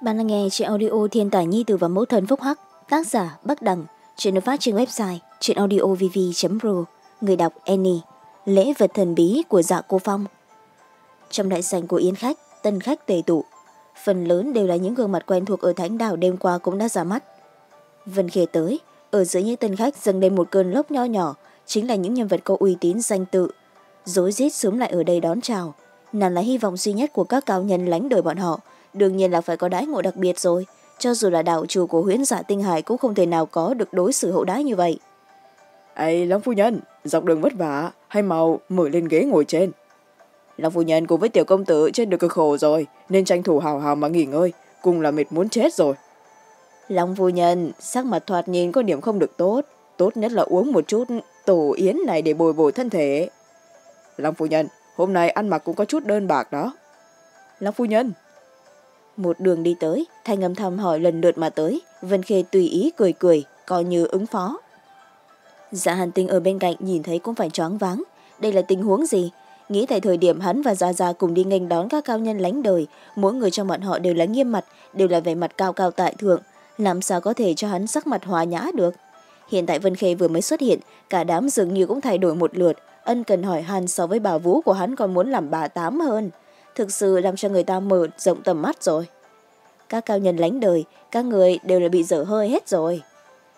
Bạn đang nghe chuyện audio Thiên tài Nhi Tử và Mẫu Thần Phúc Hắc, tác giả Bắc Đằng, chuyện được phát trên website chuyenaudiovv.ro, người đọc Annie, lễ vật thần bí của dạ cô Phong. Trong đại sảnh của Yến Khách, tân khách tề tụ, phần lớn đều là những gương mặt quen thuộc ở Thánh Đảo đêm qua cũng đã ra mắt. Vân khề tới, ở giữa những tân khách dâng lên một cơn lốc nho nhỏ, chính là những nhân vật có uy tín danh tự. Dối rít xuống lại ở đây đón chào, nàng là hy vọng duy nhất của các cao nhân lánh đời bọn họ, đương nhiên là phải có đái ngộ đặc biệt rồi. Cho dù là đạo chủ của huyễn giả tinh hải cũng không thể nào có được đối xử hậu đái như vậy. Ấy long phu nhân dọc đường vất vả hay mau mở lên ghế ngồi trên. Long phu nhân cùng với tiểu công tử trên được cực khổ rồi nên tranh thủ hào hào mà nghỉ ngơi cùng là mệt muốn chết rồi. Long phu nhân sắc mặt thoạt nhìn có điểm không được tốt. Tốt nhất là uống một chút tổ yến này để bồi bổ thân thể. Long phu nhân hôm nay ăn mặc cũng có chút đơn bạc đó. Long phu nhân một đường đi tới, thanh âm thầm hỏi lần lượt mà tới. Vân khê tùy ý cười cười, coi như ứng phó. Dạ hàn tinh ở bên cạnh nhìn thấy cũng phải choáng váng. Đây là tình huống gì? Nghĩ tại thời điểm hắn và gia gia cùng đi nghênh đón các cao nhân lánh đời, mỗi người trong bọn họ đều là nghiêm mặt, đều là vẻ mặt cao cao tại thượng. Làm sao có thể cho hắn sắc mặt hòa nhã được? Hiện tại vân khê vừa mới xuất hiện, cả đám dường như cũng thay đổi một lượt. Ân cần hỏi han so với bà vũ của hắn còn muốn làm bà tám hơn thực sự làm cho người ta mở rộng tầm mắt rồi. Các cao nhân lánh đời các người đều là bị dở hơi hết rồi.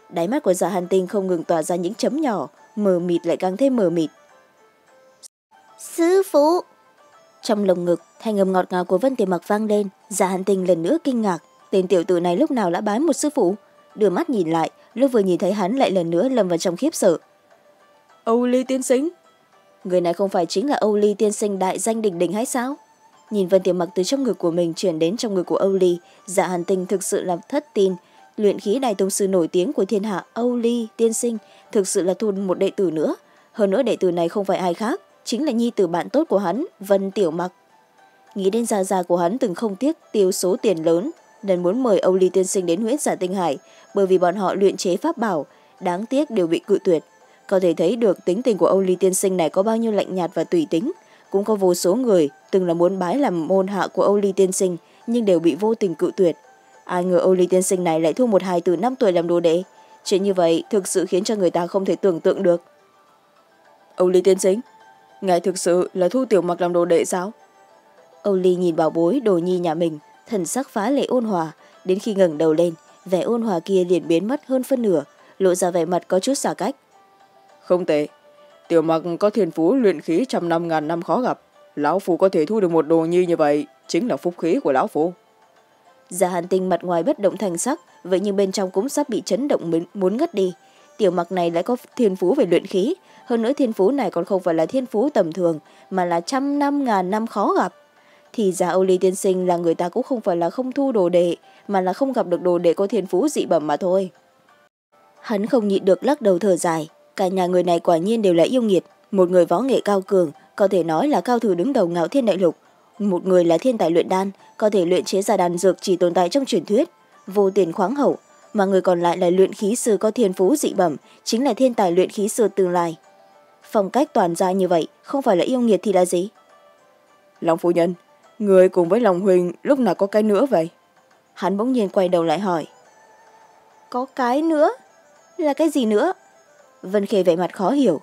Đáy mắt của dạ hàn tinh không ngừng tỏa ra những chấm nhỏ mờ mịt lại càng thêm mờ mịt. Sư phụ! Trong lồng ngực thanh âm ngọt ngào của vân tiền mặc vang lên dạ hàn tinh lần nữa kinh ngạc tên tiểu tử này lúc nào đã bái một sư phụ? Đưa mắt nhìn lại lúc vừa nhìn thấy hắn lại lần nữa lầm vào trong khiếp sợ. Âu ly tiên sinh? Người này không phải chính là âu ly tiên sinh đại danh đình đình hay sao nhìn vân tiểu mặc từ trong ngực của mình chuyển đến trong ngực của âu ly dạ hàn tinh thực sự là thất tin. Luyện khí đại tông sư nổi tiếng của thiên hạ âu ly, tiên sinh, thực sự là thun một đệ tử nữa. Hơn nữa đệ tử này không phải ai khác, chính là nhi tử bạn tốt của hắn, vân tiểu mặc. Nghĩ đến gia gia của hắn từng không tiếc tiêu số tiền lớn, nên muốn mời âu ly tiên sinh đến huyết giả tinh hải, bởi vì bọn họ luyện chế pháp bảo, đáng tiếc đều bị cự tuyệt. Có thể thấy được tính tình của âu ly tiên sinh này có bao nhiêu lạnh nhạt và tùy tính cũng có vô số người từng là muốn bái làm môn hạ của âu ly tiên sinh nhưng đều bị vô tình cự tuyệt. Ai ngờ âu ly tiên sinh này lại thu một hài từ năm tuổi làm đồ đệ. Chuyện như vậy thực sự khiến cho người ta không thể tưởng tượng được. Âu ly tiên sinh ngài thực sự là thu tiểu mặc làm đồ đệ sao? Âu ly nhìn bảo bối đồ nhi nhà mình thần sắc phá lệ ôn hòa. Đến khi ngẩng đầu lên vẻ ôn hòa kia liền biến mất hơn phân nửa lộ ra vẻ mặt có chút xả cách. Không tệ tiểu mặc có thiên phú luyện khí trăm năm ngàn năm khó gặp. Lão phu có thể thu được một đồ nhi như vậy, chính là phúc khí của lão phu. Giả hàn tinh mặt ngoài bất động thành sắc, vậy nhưng bên trong cũng sắp bị chấn động muốn ngất đi. Tiểu mặc này lại có thiên phú về luyện khí, hơn nữa thiên phú này còn không phải là thiên phú tầm thường, mà là trăm năm ngàn năm khó gặp. Thì già âu ly tiên sinh là người ta cũng không phải là không thu đồ đệ, mà là không gặp được đồ đệ có thiên phú dị bẩm mà thôi. Hắn không nhịn được lắc đầu thở dài cả nhà người này quả nhiên đều là yêu nghiệt. Một người võ nghệ cao cường có thể nói là cao thủ đứng đầu ngạo thiên đại lục. Một người là thiên tài luyện đan có thể luyện chế ra đan dược chỉ tồn tại trong truyền thuyết vô tiền khoáng hậu. Mà người còn lại là luyện khí sư có thiên phú dị bẩm chính là thiên tài luyện khí sư tương lai. Phong cách toàn gia như vậy không phải là yêu nghiệt thì là gì? Long phu nhân người cùng với lòng huỳnh lúc nào có cái nữa vậy? Hắn bỗng nhiên quay đầu lại hỏi. Có cái nữa? Là cái gì nữa vân khê vẻ mặt khó hiểu.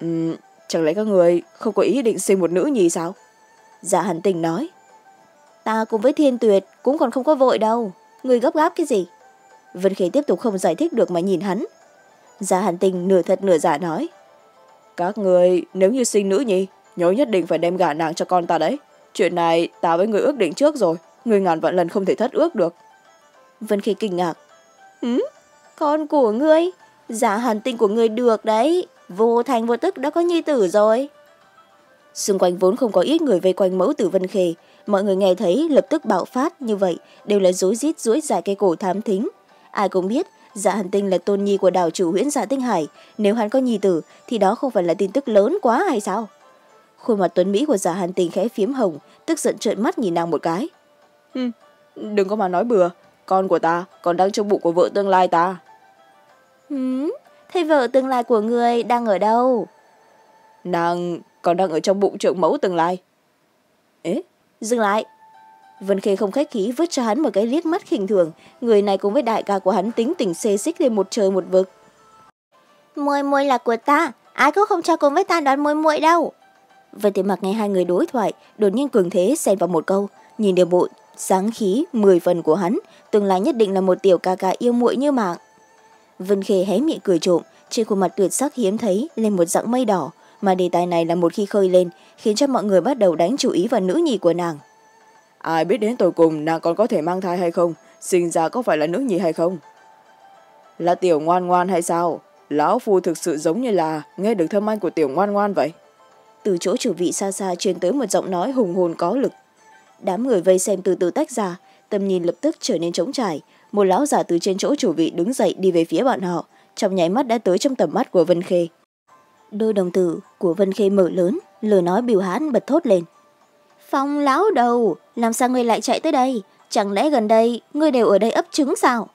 Ừ, chẳng lẽ các người không có ý định sinh một nữ nhi sao? Dạ hẳn tình nói. Ta cùng với thiên tuyệt cũng còn không có vội đâu. Người gấp gáp cái gì? Vân khê tiếp tục không giải thích được mà nhìn hắn. Dạ hẳn tình nửa thật nửa giả nói. Các người nếu như sinh nữ nhi nhớ nhất định phải đem gả nàng cho con ta đấy. Chuyện này ta với người ước định trước rồi người ngàn vạn lần không thể thất ước được. Vân khê kinh ngạc. Ừ con của ngươi? Dạ, giả hàn tinh của người được đấy. Vô thành vô tức đã có nhi tử rồi. Xung quanh vốn không có ít người vây quanh mẫu tử vân khê. Mọi người nghe thấy lập tức bạo phát như vậy đều là rối rít rối dài cây cổ thám thính. Ai cũng biết dạ hàn tinh là tôn nhi của đảo chủ huyễn dạ tinh hải. Nếu hắn có nhi tử thì đó không phải là tin tức lớn quá hay sao? Khuôn mặt tuấn mỹ của dạ hàn tinh khẽ phiếm hồng tức giận trợn mắt nhìn nàng một cái. Ừ, đừng có mà nói bừa. Con của ta còn đang trong bụng của vợ tương lai ta ừ, thế vợ tương lai của người đang ở đâu? Nàng còn đang ở trong bụng trưởng mẫu tương lai. Ế dừng lại. Vân khê không khách khí vứt cho hắn một cái liếc mắt khinh thường. Người này cùng với đại ca của hắn tính tình xê xích lên một trời một vực. Muội muội là của ta ai cũng không cho cùng với ta đón muội muội đâu. Vân tiệm mặc nghe hai người đối thoại đột nhiên cường thế xen vào một câu. Nhìn đều bộ sáng khí mười phần của hắn tương lai nhất định là một tiểu ca ca yêu muội như mạng vân khê hé miệng cười trộm trên khuôn mặt tuyệt sắc hiếm thấy lên một dạng mây đỏ mà đề tài này là một khi khơi lên khiến cho mọi người bắt đầu đánh chú ý vào nữ nhi của nàng. Ai biết đến tối cùng nàng còn có thể mang thai hay không? Sinh ra có phải là nữ nhi hay không? Là tiểu ngoan ngoan hay sao? Lão phu thực sự giống như là nghe được thâm anh của tiểu ngoan ngoan vậy. Từ chỗ chủ vị xa xa truyền tới một giọng nói hùng hồn có lực. Đám người vây xem từ từ tách ra tầm nhìn lập tức trở nên trống trải một lão giả từ trên chỗ chủ vị đứng dậy đi về phía bọn họ. Trong nháy mắt đã tới trong tầm mắt của vân khê. Đôi đồng tử của vân khê mở lớn lời nói biểu hãn bật thốt lên. Phong lão đầu, làm sao ngươi lại chạy tới đây? Chẳng lẽ gần đây ngươi đều ở đây ấp trứng sao?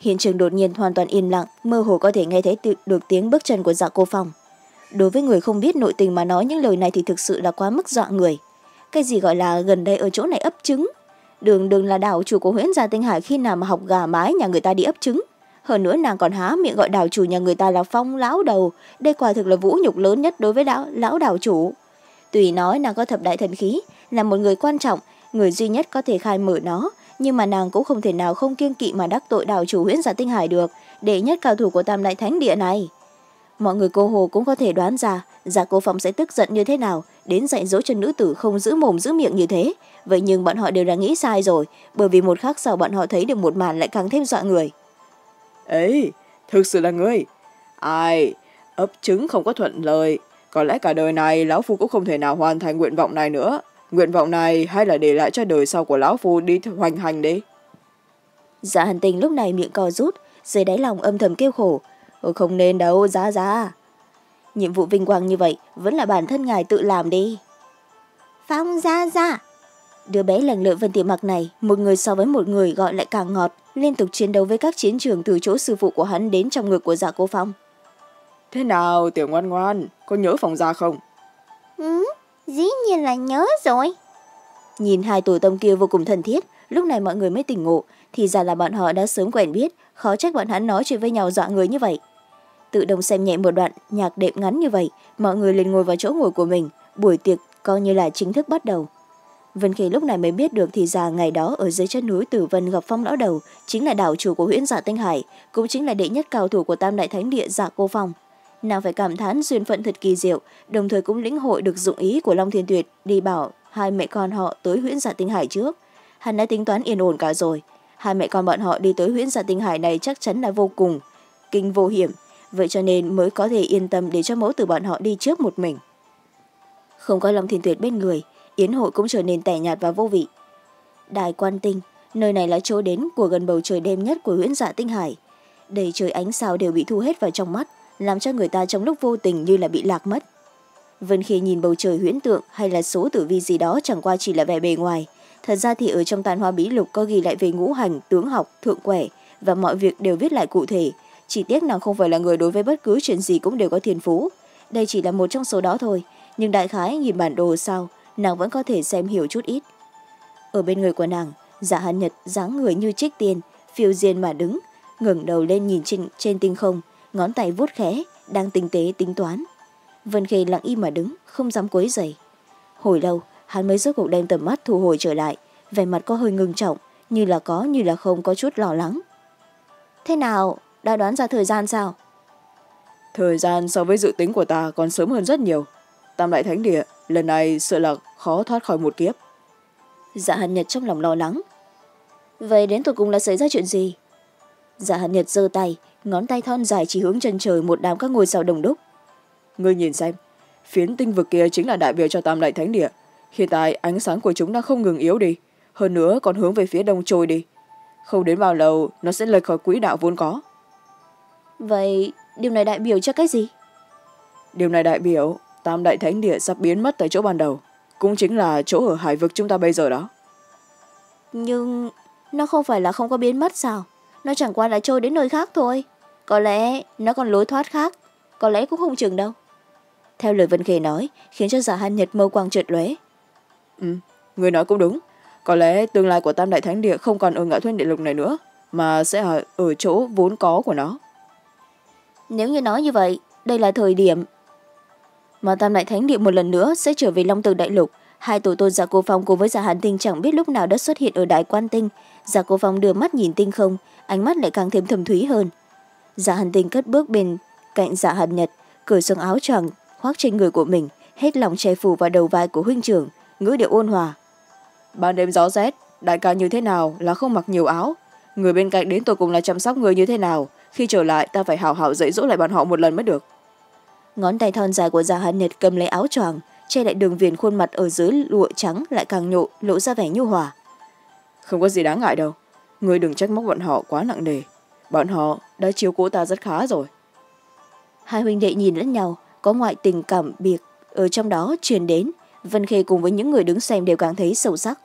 Hiện trường đột nhiên hoàn toàn yên lặng, mơ hồ có thể nghe thấy được tiếng bước chân của dạ cô phong. Đối với người không biết nội tình mà nói những lời này thì thực sự là quá mức dọa người. Cái gì gọi là gần đây ở chỗ này ấp trứng? Đường đường là đảo chủ của Huyễn gia tinh hải khi nào mà học gà mái nhà người ta đi ấp trứng. Hơn nữa nàng còn há miệng gọi đảo chủ nhà người ta là phong lão đầu. Đây quả thực là vũ nhục lớn nhất đối với lão, lão đảo chủ. Tùy nói nàng có thập đại thần khí là một người quan trọng người duy nhất có thể khai mở nó nhưng mà nàng cũng không thể nào không kiêng kỵ mà đắc tội đảo chủ Huyễn gia tinh hải được đệ nhất cao thủ của tam đại thánh địa này mọi người cô hồ cũng có thể đoán ra giả cô phong sẽ tức giận như thế nào đến dạy dỗ cho nữ tử không giữ mồm giữ miệng như thế. Vậy nhưng bọn họ đều đã nghĩ sai rồi bởi vì một khắc sau bọn họ thấy được một màn lại càng thêm dọa người. Ấy thực sự là ngươi ai ấp trứng không có thuận lời có lẽ cả đời này lão phu cũng không thể nào hoàn thành nguyện vọng này nữa. Nguyện vọng này hay là để lại cho đời sau của lão phu đi hoành hành đi. Dạ hàn tình lúc này miệng co rút dưới đáy lòng âm thầm kêu khổ Ôi không nên đâu giá giá. Nhiệm vụ vinh quang như vậy vẫn là bản thân ngài tự làm đi. Phong ra ra đứa bé lành lợi vân tiệm mặc này một người so với một người gọi lại càng ngọt liên tục chiến đấu với các chiến trường từ chỗ sư phụ của hắn đến trong ngực của dạ cô phong. Thế nào tiểu ngoan ngoan có nhớ phòng ra không? Ừ dĩ nhiên là nhớ rồi. Nhìn hai tổ tông kia vô cùng thân thiết lúc này mọi người mới tỉnh ngộ thì ra là bọn họ đã sớm quen biết khó trách bọn hắn nói chuyện với nhau dọa người như vậy. Tự động xem nhẹ một đoạn nhạc đệm ngắn như vậy, mọi người liền ngồi vào chỗ ngồi của mình, buổi tiệc coi như là chính thức bắt đầu. Vân khê lúc này mới biết được thì già ngày đó ở dưới chân núi tử vân gặp phong lão đầu, chính là đảo chủ của huyện giả tinh hải, cũng chính là đệ nhất cao thủ của tam đại thánh địa giả cô phong. Nàng phải cảm thán duyên phận thật kỳ diệu, đồng thời cũng lĩnh hội được dụng ý của long thiên tuyệt đi bảo hai mẹ con họ tới huyện giả tinh hải trước. Hắn đã tính toán yên ổn cả rồi hai mẹ con bọn họ đi tới huyện giả tinh hải này chắc chắn là vô cùng kinh vô hiểm. Vậy cho nên mới có thể yên tâm để cho mẫu từ bọn họ đi trước một mình. Không có lòng thiên tuyệt bên người, yến hội cũng trở nên tẻ nhạt và vô vị. Đài quan tinh, nơi này là chỗ đến của gần bầu trời đêm nhất của huyễn dạ tinh hải. Đầy trời ánh sao đều bị thu hết vào trong mắt, làm cho người ta trong lúc vô tình như là bị lạc mất. Vân khi nhìn bầu trời huyễn tượng hay là số tử vi gì đó chẳng qua chỉ là vẻ bề ngoài thật ra thì ở trong tàn hoa bí lục có ghi lại về ngũ hành tướng học thượng quẻ và mọi việc đều viết lại cụ thể. Chỉ tiếc nàng không phải là người đối với bất cứ chuyện gì cũng đều có thiên phú. Đây chỉ là một trong số đó thôi. Nhưng đại khái nhìn bản đồ sao nàng vẫn có thể xem hiểu chút ít. Ở bên người của nàng dạ giả hàn nhật dáng người như trích tiên phiêu diên mà đứng ngẩng đầu lên nhìn trên, trên tinh không ngón tay vuốt khẽ đang tinh tế tính toán. Vân khê lặng im mà đứng không dám quấy dày hồi lâu hắn mới rốt cuộc đem tầm mắt thu hồi trở lại. Vẻ mặt có hơi ngưng trọng như là có như là không có chút lo lắng. Thế nào? Đã đoán ra thời gian sao? Thời gian so với dự tính của ta còn sớm hơn rất nhiều. Tam đại thánh địa lần này sợ là khó thoát khỏi một kiếp. Dạ hàn nhật trong lòng lo lắng. Vậy đến tụi cùng là xảy ra chuyện gì? Dạ hàn nhật giơ tay ngón tay thon dài chỉ hướng chân trời một đám các ngôi sao đồng đúc. Ngươi nhìn xem phiến tinh vực kia chính là đại biểu cho tam đại thánh địa hiện tại ánh sáng của chúng đang không ngừng yếu đi. Hơn nữa còn hướng về phía đông trôi đi. Không đến bao lâu nó sẽ lệch khỏi quỹ đạo vốn có. Vậy điều này đại biểu cho cái gì? Điều này đại biểu tam đại thánh địa sắp biến mất tại chỗ ban đầu. Cũng chính là chỗ ở hải vực chúng ta bây giờ đó. Nhưng nó không phải là không có biến mất sao? Nó chẳng qua là trôi đến nơi khác thôi. Có lẽ nó còn lối thoát khác. Có lẽ cũng không chừng đâu. Theo lời vân khê nói khiến cho giả hàn nhật mâu quang trượt lóe ừ người nói cũng đúng. Có lẽ tương lai của tam đại thánh địa không còn ở ngã thuyên địa lục này nữa mà sẽ ở, ở chỗ vốn có của nó. Nếu như nói như vậy đây là thời điểm mà tam đại thánh địa một lần nữa sẽ trở về long tường đại lục. Hai tổ tôn giả cô phong cùng với giả hàn tinh chẳng biết lúc nào đã xuất hiện ở đại quan tinh. Giả cô phong đưa mắt nhìn tinh không ánh mắt lại càng thêm thầm thúy hơn. Giả hàn tinh cất bước bên cạnh giả hàn nhật cởi xuống áo choàng khoác trên người của mình hết lòng che phủ vào đầu vai của huynh trưởng ngữ điệu ôn hòa. Ban đêm gió rét đại ca như thế nào là không mặc nhiều áo. Người bên cạnh đến tôi cùng là chăm sóc người như thế nào. Khi trở lại ta phải hào hảo dạy dỗ lại bọn họ một lần mới được. Ngón tay thon dài của gia hàn nhật cầm lấy áo choàng che lại đường viền khuôn mặt ở dưới lụa trắng lại càng nhộ lộ ra vẻ nhu hòa. Không có gì đáng ngại đâu. Người đừng trách móc bọn họ quá nặng nề. Bọn họ đã chiếu cố ta rất khá rồi. Hai huynh đệ nhìn lẫn nhau có ngoại tình cảm biệt ở trong đó truyền đến vân khê cùng với những người đứng xem đều cảm thấy sâu sắc.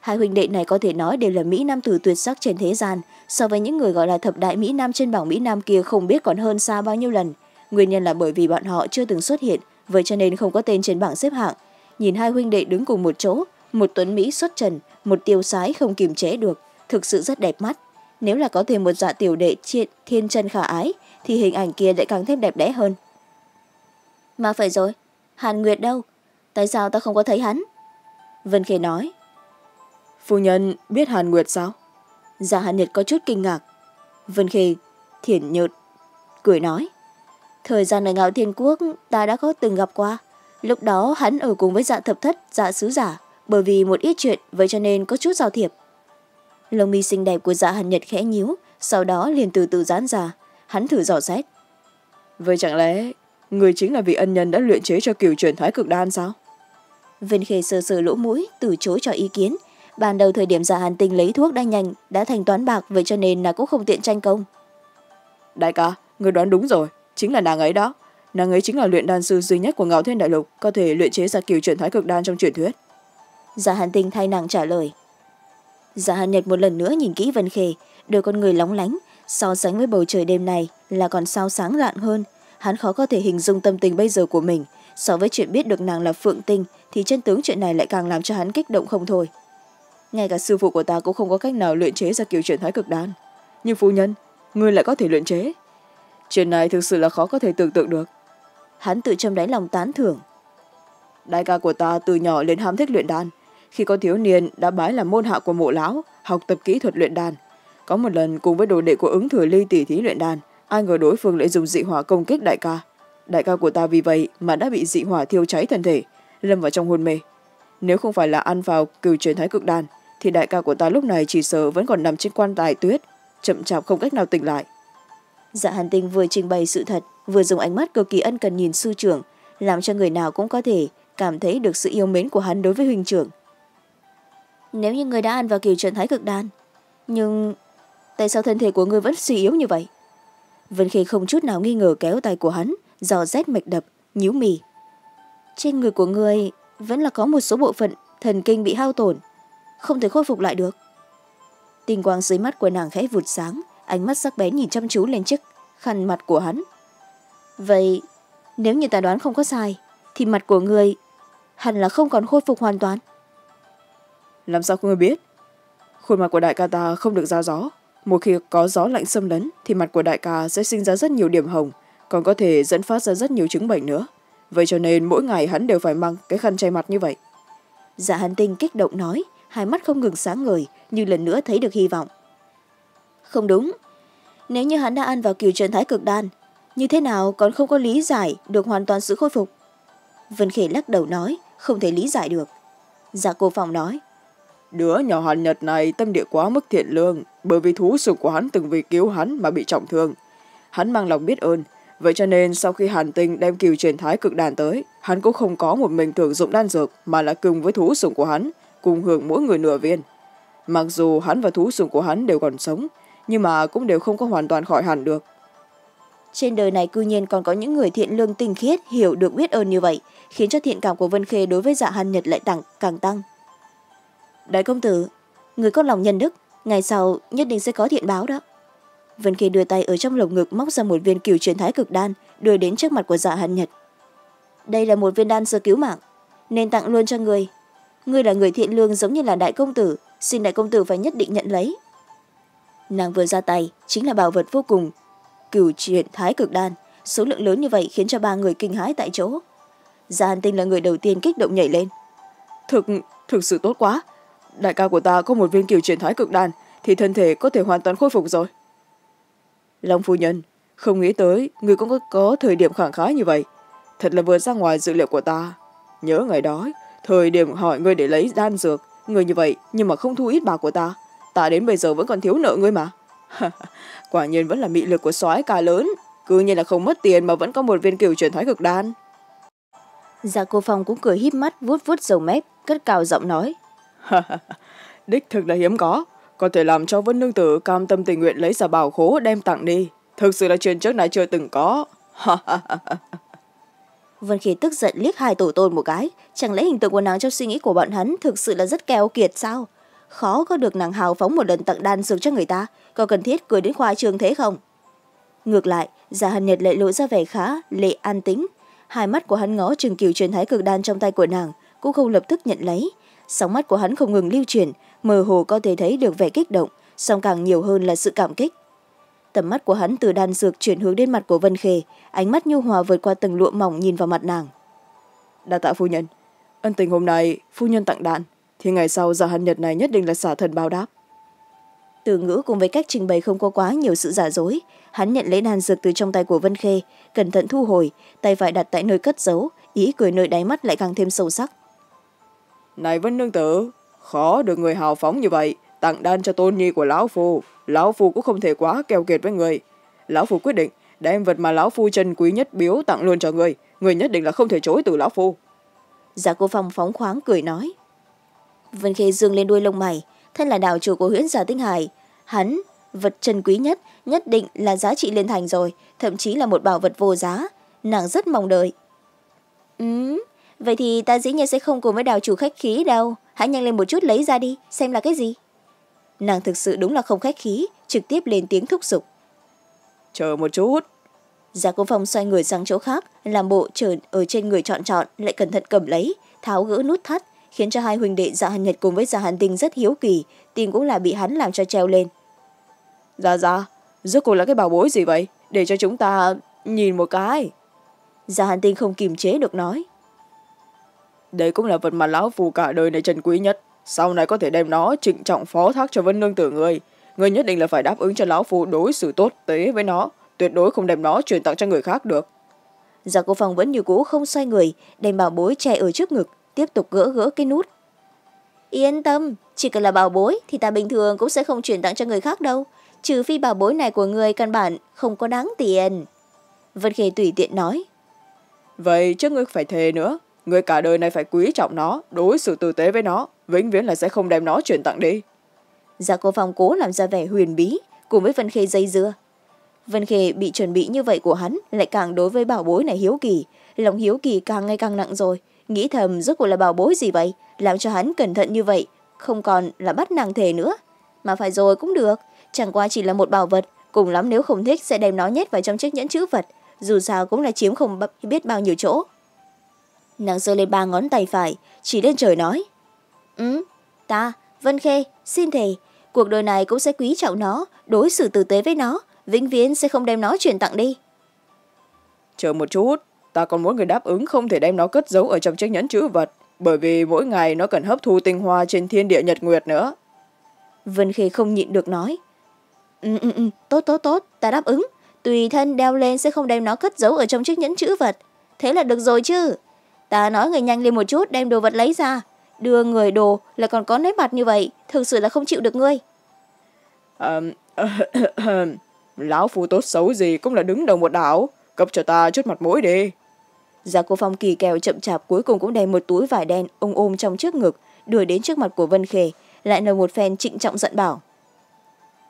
Hai huynh đệ này có thể nói đều là mỹ nam tử tuyệt sắc trên thế gian, so với những người gọi là thập đại mỹ nam trên bảng mỹ nam kia không biết còn hơn xa bao nhiêu lần. Nguyên nhân là bởi vì bọn họ chưa từng xuất hiện, vậy cho nên không có tên trên bảng xếp hạng. Nhìn hai huynh đệ đứng cùng một chỗ, một tuấn mỹ xuất trần, một tiêu sái không kiềm chế được, thực sự rất đẹp mắt. Nếu là có thêm một dạ tiểu đệ thiên chân khả ái, thì hình ảnh kia lại càng thêm đẹp đẽ hơn. Mà phải rồi, hàn nguyệt đâu? Tại sao ta không có thấy hắn? Vân khê nói. Phu nhân biết hàn nguyệt sao? Dạ hàn nhật có chút kinh ngạc. Vân khê thiển nhợt cười nói. Thời gian ở ngạo thiên quốc ta đã có từng gặp qua. Lúc đó hắn ở cùng với dạ thập thất dạ sứ giả bởi vì một ít chuyện vậy cho nên có chút giao thiệp. Lông mi xinh đẹp của dạ hàn nhật khẽ nhíu sau đó liền từ từ giãn ra. Hắn thử dò xét. Vậy chẳng lẽ người chính là vị ân nhân đã luyện chế cho kiều truyền thái cực đan sao vân khê sờ sờ lỗ mũi từ chối cho ý kiến. Ban đầu thời điểm dạ hàn tinh lấy thuốc đã nhanh đã thành toán bạc vậy cho nên là cũng không tiện tranh công. Đại ca người đoán đúng rồi chính là nàng ấy đó. Nàng ấy chính là luyện đan sư duy nhất của ngạo thiên đại lục có thể luyện chế ra kiều truyền thái cực đan trong truyền thuyết. Dạ hàn tinh thay nàng trả lời. Dạ hàn nhật một lần nữa nhìn kỹ vân khê đôi con người lóng lánh so sánh với bầu trời đêm này là còn sao sáng lạn hơn. Hắn khó có thể hình dung tâm tình bây giờ của mình so với chuyện biết được nàng là phượng tinh thì chân tướng chuyện này lại càng làm cho hắn kích động không thôi. Ngay cả sư phụ của ta cũng không có cách nào luyện chế ra kiểu chuyển thái cực đan nhưng phu nhân, ngươi lại có thể luyện chế. Chuyện này thực sự là khó có thể tưởng tượng được. Hắn tự trong đáy lòng tán thưởng. Đại ca của ta từ nhỏ lên ham thích luyện đan. Khi có thiếu niên, đã bái làm môn hạ của mộ lão, học tập kỹ thuật luyện đan. Có một lần cùng với đồ đệ của ứng thừa ly tỷ thí luyện đan, ai ngờ đối phương lại dùng dị hỏa công kích đại ca. Đại ca của ta vì vậy mà đã bị dị hỏa thiêu cháy thân thể lâm vào trong hôn mê. Nếu không phải là ăn vào cừu truyền thái cực đan thì đại ca của ta lúc này chỉ sợ vẫn còn nằm trên quan tài tuyết chậm chạp không cách nào tỉnh lại. Dạ hàn tinh vừa trình bày sự thật vừa dùng ánh mắt cực kỳ ân cần nhìn sư trưởng làm cho người nào cũng có thể cảm thấy được sự yêu mến của hắn đối với huynh trưởng. Nếu như người đã ăn vào kiều truyền thái cực đan nhưng tại sao thân thể của người vẫn suy yếu như vậy? Vân khê không chút nào nghi ngờ kéo tay của hắn dò rét mạch đập nhíu mì trên người của người vẫn là có một số bộ phận thần kinh bị hao tổn, không thể khôi phục lại được. Tinh quang dưới mắt của nàng khẽ vụt sáng, ánh mắt sắc bén nhìn chăm chú lên chiếc khăn mặt của hắn. Vậy, nếu như ta đoán không có sai, thì mặt của người hẳn là không còn khôi phục hoàn toàn. Làm sao không biết? Khuôn mặt của đại ca ta không được ra gió. Một khi có gió lạnh xâm lấn, thì mặt của đại ca sẽ sinh ra rất nhiều điểm hồng, còn có thể dẫn phát ra rất nhiều chứng bệnh nữa vậy cho nên mỗi ngày hắn đều phải mang cái khăn che mặt như vậy. Dạ hàn tinh kích động nói hai mắt không ngừng sáng ngời như lần nữa thấy được hy vọng. Không đúng. Nếu như hắn đã ăn vào kiều trần thái cực đan như thế nào còn không có lý giải được hoàn toàn sự khôi phục? Vân khể lắc đầu nói không thể lý giải được. Dạ cô phòng nói. Đứa nhỏ hàn nhật này tâm địa quá mức thiện lương bởi vì thú sủng của hắn từng vì cứu hắn mà bị trọng thương. Hắn mang lòng biết ơn vậy cho nên sau khi hàn tinh đem kiều truyền thái cực đàn tới hắn cũng không có một mình thưởng dụng đan dược mà là cùng với thú sủng của hắn cùng hưởng mỗi người nửa viên. Mặc dù hắn và thú sủng của hắn đều còn sống nhưng mà cũng đều không có hoàn toàn khỏi hẳn được. Trên đời này cư nhiên còn có những người thiện lương tinh khiết hiểu được biết ơn như vậy khiến cho thiện cảm của vân khê đối với dạ hàn nhật lại tặng, càng tăng. Đại công tử người có lòng nhân đức ngày sau nhất định sẽ có thiện báo đó vân khê đưa tay ở trong lồng ngực móc ra một viên cửu truyền thái cực đan, đưa đến trước mặt của dạ hàn nhật. Đây là một viên đan sơ cứu mạng, nên tặng luôn cho người. Ngươi là người thiện lương giống như là đại công tử, xin đại công tử phải nhất định nhận lấy. Nàng vừa ra tay, chính là bảo vật vô cùng cửu truyền thái cực đan. Số lượng lớn như vậy khiến cho ba người kinh hãi tại chỗ. Gia hàn tinh là người đầu tiên kích động nhảy lên. Thực thực sự tốt quá. Đại ca của ta có một viên kiểu chuyển thái cực đan, thì thân thể có thể hoàn toàn khôi phục rồi long phu nhân không nghĩ tới người cũng có, có thời điểm khẳng khái như vậy. Thật là vượt ra ngoài dự liệu của ta. Nhớ ngày đó thời điểm hỏi ngươi để lấy đan dược người như vậy nhưng mà không thu ít bạc của ta. Ta đến bây giờ vẫn còn thiếu nợ ngươi mà. Quả nhiên vẫn là mị lực của soái ca lớn. Cứ như là không mất tiền mà vẫn có một viên cửu truyền thái cực đan. Dạ cô phong cũng cười híp mắt vuốt vuốt dầu mép cất cao giọng nói. Đích thực là hiếm có có thể làm cho vân nương tử cam tâm tình nguyện lấy ra bảo khố đem tặng đi. Thực sự là chuyện trước này chưa từng có. Vân khi tức giận liếc hai tổ tôn một cái. Chẳng lẽ hình tượng của nàng trong suy nghĩ của bọn hắn thực sự là rất keo kiệt sao? Khó có được nàng hào phóng một lần tặng đan dược cho người ta. Có cần thiết cười đến khoa trường thế không? Ngược lại giả hàn nhật lại lộ ra vẻ khá lệ an tính. Hai mắt của hắn ngó chừng kiều truyền thái cực đan trong tay của nàng, cũng không lập tức nhận lấy. Sóng mắt của hắn không ngừng lưu chuyển mơ hồ có thể thấy được vẻ kích động song càng nhiều hơn là sự cảm kích. Tầm mắt của hắn từ đan dược chuyển hướng đến mặt của vân khê ánh mắt nhu hòa vượt qua từng lụa mỏng nhìn vào mặt nàng. Đa tạ phu nhân. Ân tình hôm nay phu nhân tặng đạn thì ngày sau giả hàn nhật này nhất định là xả thần báo đáp. Từ ngữ cùng với cách trình bày không có quá nhiều sự giả dối hắn nhận lấy đan dược từ trong tay của vân khê cẩn thận thu hồi tay phải đặt tại nơi cất giấu ý cười nơi đáy mắt lại càng thêm sâu sắc. Này vân nương tử khó được người hào phóng như vậy. Tặng đan cho tôn nhi của lão phu. Lão phu cũng không thể quá keo kiệt với người. Lão phu quyết định đem vật mà lão phu chân quý nhất biếu tặng luôn cho người. Người nhất định là không thể chối từ lão phu. Giả cô phong phóng khoáng cười nói. Vân khê dương lên đuôi lông mày. Thân là đạo chủ của huyễn giả tinh hải. Hắn vật chân quý nhất nhất định là giá trị liên thành rồi. Thậm chí là một bảo vật vô giá. Nàng rất mong đợi. Ừ vậy thì ta dĩ nhiên sẽ không cùng với đào chủ khách khí đâu. Hãy nhanh lên một chút lấy ra đi xem là cái gì. Nàng thực sự đúng là không khách khí trực tiếp lên tiếng thúc giục. Chờ một chút. Giả công phong xoay người sang chỗ khác làm bộ chờ ở trên người chọn chọn lại cẩn thận cầm lấy tháo gỡ nút thắt khiến cho hai huynh đệ dạ hàn nhật cùng với dạ hàn tinh rất hiếu kỳ tin cũng là bị hắn làm cho treo lên. Dạ dạ rốt cuộc là cái bảo bối gì vậy? Để cho chúng ta nhìn một cái. Dạ hàn tinh không kiềm chế được nói đây cũng là vật mà lão phù cả đời này trân quý nhất. Sau này có thể đem nó trịnh trọng phó thác cho vân nương tử người người nhất định là phải đáp ứng cho lão phù đối xử tốt tế với nó tuyệt đối không đem nó truyền tặng cho người khác được. Giả cô phòng vẫn như cũ không xoay người đem bảo bối che ở trước ngực tiếp tục gỡ gỡ cái nút. Yên tâm chỉ cần là bảo bối thì ta bình thường cũng sẽ không chuyển tặng cho người khác đâu trừ phi bảo bối này của người căn bản không có đáng tiền. Vân khê tùy tiện nói. Vậy chứ ngươi phải thề nữa người cả đời này phải quý trọng nó, đối xử tử tế với nó, vĩnh viễn là sẽ không đem nó chuyển tặng đi. Gia cô phong cố làm ra vẻ huyền bí, cùng với vân khê dây dưa. Vân khê bị chuẩn bị như vậy của hắn lại càng đối với bảo bối này hiếu kỳ, lòng hiếu kỳ càng ngày càng nặng rồi. Nghĩ thầm, rốt cuộc là bảo bối gì vậy? Làm cho hắn cẩn thận như vậy, không còn là bắt nàng thể nữa. Mà phải rồi cũng được, chẳng qua chỉ là một bảo vật, cùng lắm nếu không thích sẽ đem nó nhét vào trong chiếc nhẫn chữ vật. Dù sao cũng là chiếm không biết bao nhiêu chỗ nàng giơ lên ba ngón tay phải chỉ lên trời nói. Ừ ta vân khê xin thề cuộc đời này cũng sẽ quý trọng nó đối xử tử tế với nó vĩnh viễn sẽ không đem nó chuyển tặng đi. Chờ một chút ta còn muốn người đáp ứng không thể đem nó cất giấu ở trong chiếc nhẫn chữ vật bởi vì mỗi ngày nó cần hấp thu tinh hoa trên thiên địa nhật nguyệt nữa. Vân khê không nhịn được nói. Ừ, ừ, ừ, tốt tốt tốt ta đáp ứng. Tùy thân đeo lên sẽ không đem nó cất giấu ở trong chiếc nhẫn chữ vật. Thế là được rồi chứ ta nói người nhanh lên một chút đem đồ vật lấy ra. Đưa người đồ là còn có nét mặt như vậy thực sự là không chịu được ngươi. Lão phu tốt xấu gì cũng là đứng đầu một đảo. Cấp cho ta chút mặt mũi đi. Gia cô phong kỳ kèo chậm chạp cuối cùng cũng đem một túi vải đen ôm ôm trong trước ngực đưa đến trước mặt của vân khê lại là một phen trịnh trọng giận bảo.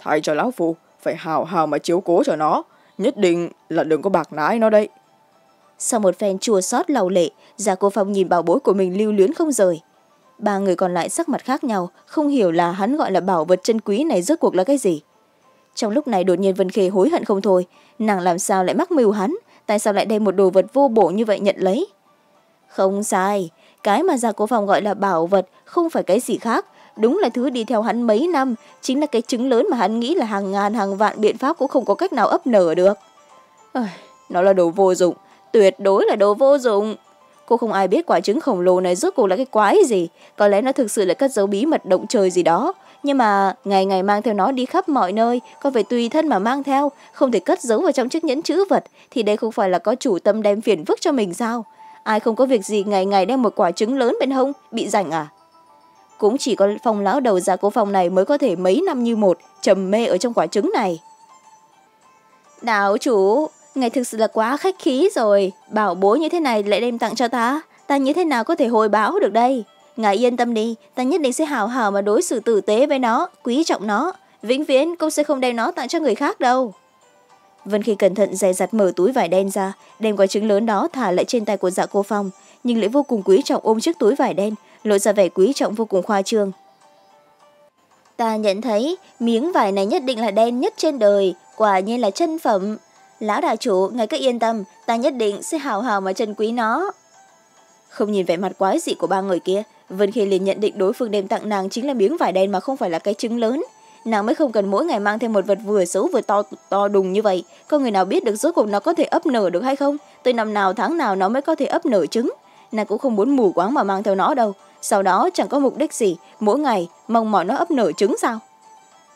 Thay cho lão phu phải hào hào mà chiếu cố cho nó. Nhất định là đừng có bạc nái nó đây sau một phen chua xót lầu lệ, Gia cô phong nhìn bảo bối của mình lưu luyến không rời. Ba người còn lại sắc mặt khác nhau, không hiểu là hắn gọi là bảo vật chân quý này rốt cuộc là cái gì. Trong lúc này đột nhiên vân khê hối hận không thôi, nàng làm sao lại mắc mưu hắn, tại sao lại đem một đồ vật vô bổ như vậy nhận lấy? Không sai, cái mà già cô phòng gọi là bảo vật không phải cái gì khác, đúng là thứ đi theo hắn mấy năm, chính là cái trứng lớn mà hắn nghĩ là hàng ngàn hàng vạn biện pháp cũng không có cách nào ấp nở được. Nó là đồ vô dụng tuyệt đối là đồ vô dụng. Cô không ai biết quả trứng khổng lồ này rốt cuộc là cái quái gì. Có lẽ nó thực sự là cất dấu bí mật động trời gì đó. Nhưng mà ngày ngày mang theo nó đi khắp mọi nơi còn phải tùy thân mà mang theo, không thể cất giấu vào trong chiếc nhẫn chữ vật, thì đây không phải là có chủ tâm đem phiền phức cho mình sao? Ai không có việc gì ngày ngày đem một quả trứng lớn bên hông bị rảnh à? Cũng chỉ có phòng lão đầu già của phòng này mới có thể mấy năm như một, trầm mê ở trong quả trứng này. Đạo chủ ngài thực sự là quá khách khí rồi. Bảo bối như thế này lại đem tặng cho ta. Ta như thế nào có thể hồi báo được đây? Ngài yên tâm đi, ta nhất định sẽ hào hào mà đối xử tử tế với nó, quý trọng nó. Vĩnh viễn cũng sẽ không đem nó tặng cho người khác đâu. Vân khi cẩn thận dè dặt mở túi vải đen ra, đem quả trứng lớn đó thả lại trên tay của dạ cô phong, nhưng lại vô cùng quý trọng ôm chiếc túi vải đen, lộ ra vẻ quý trọng vô cùng khoa trương. Ta nhận thấy miếng vải này nhất định là đen nhất trên đời, quả nhiên là chân phẩm lão đại chủ ngài cứ yên tâm, ta nhất định sẽ hào hào mà trân quý nó. Không nhìn vẻ mặt quái dị của ba người kia, vân khê liền nhận định đối phương đem tặng nàng chính là miếng vải đen mà không phải là cái trứng lớn. Nàng mới không cần mỗi ngày mang thêm một vật vừa xấu vừa to to đùng như vậy. Có người nào biết được rốt cuộc nó có thể ấp nở được hay không? Từ năm nào tháng nào nó mới có thể ấp nở trứng? Nàng cũng không muốn mù quáng mà mang theo nó đâu. Sau đó chẳng có mục đích gì. Mỗi ngày mong mỏi nó ấp nở trứng sao?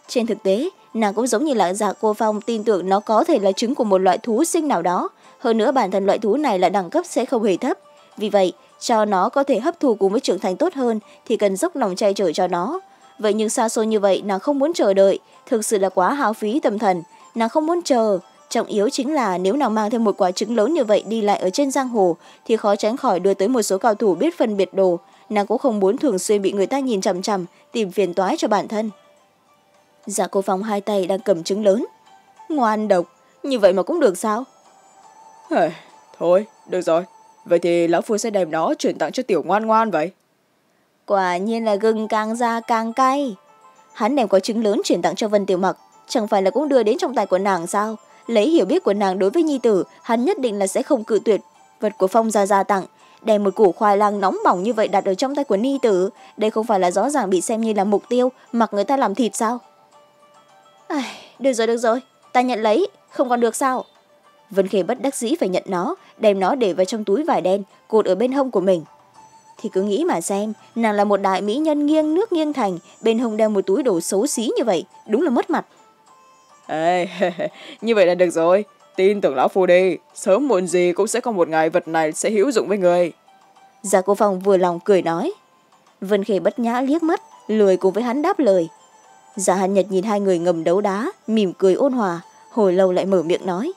Trên thực tế nàng cũng giống như là dạ cô phong tin tưởng nó có thể là trứng của một loại thú sinh nào đó. Hơn nữa bản thân loại thú này là đẳng cấp sẽ không hề thấp. Vì vậy, cho nó có thể hấp thụ cùng với trưởng thành tốt hơn thì cần dốc lòng chay chở cho nó. Vậy nhưng xa xôi như vậy, nàng không muốn chờ đợi. Thực sự là quá hao phí tâm thần. Nàng không muốn chờ. Trọng yếu chính là nếu nàng mang thêm một quả trứng lớn như vậy đi lại ở trên giang hồ, thì khó tránh khỏi đưa tới một số cao thủ biết phân biệt đồ. Nàng cũng không muốn thường xuyên bị người ta nhìn chằm chằm, tìm phiền toái cho bản thân dạ cô phong hai tay đang cầm trứng lớn. Ngoan độc như vậy mà cũng được sao? Thôi được rồi. Vậy thì lão phu sẽ đem nó chuyển tặng cho tiểu ngoan ngoan vậy. Quả nhiên là gừng càng ra càng cay. Hắn đem quả trứng lớn chuyển tặng cho vân tiểu mặc. Chẳng phải là cũng đưa đến trong tay của nàng sao? Lấy hiểu biết của nàng đối với nhi tử hắn nhất định là sẽ không cự tuyệt. Vật của phong gia gia tặng đem một củ khoai lang nóng bỏng như vậy đặt ở trong tay của ni tử. Đây không phải là rõ ràng bị xem như là mục tiêu mặc người ta làm thịt sao à, được rồi được rồi. Ta nhận lấy không còn được sao? Vân khê bất đắc dĩ phải nhận nó đem nó để vào trong túi vải đen cột ở bên hông của mình. Thì cứ nghĩ mà xem nàng là một đại mỹ nhân nghiêng nước nghiêng thành bên hông đeo một túi đồ xấu xí như vậy đúng là mất mặt. Ê, như vậy là được rồi. Tin tưởng lão phu đi sớm muộn gì cũng sẽ có một ngày vật này sẽ hữu dụng với người. Gia cô phong vừa lòng cười nói. Vân khê bất nhã liếc mắt lười cùng với hắn đáp lời dạ hàn nhật nhìn hai người ngầm đấu đá mỉm cười ôn hòa hồi lâu lại mở miệng nói.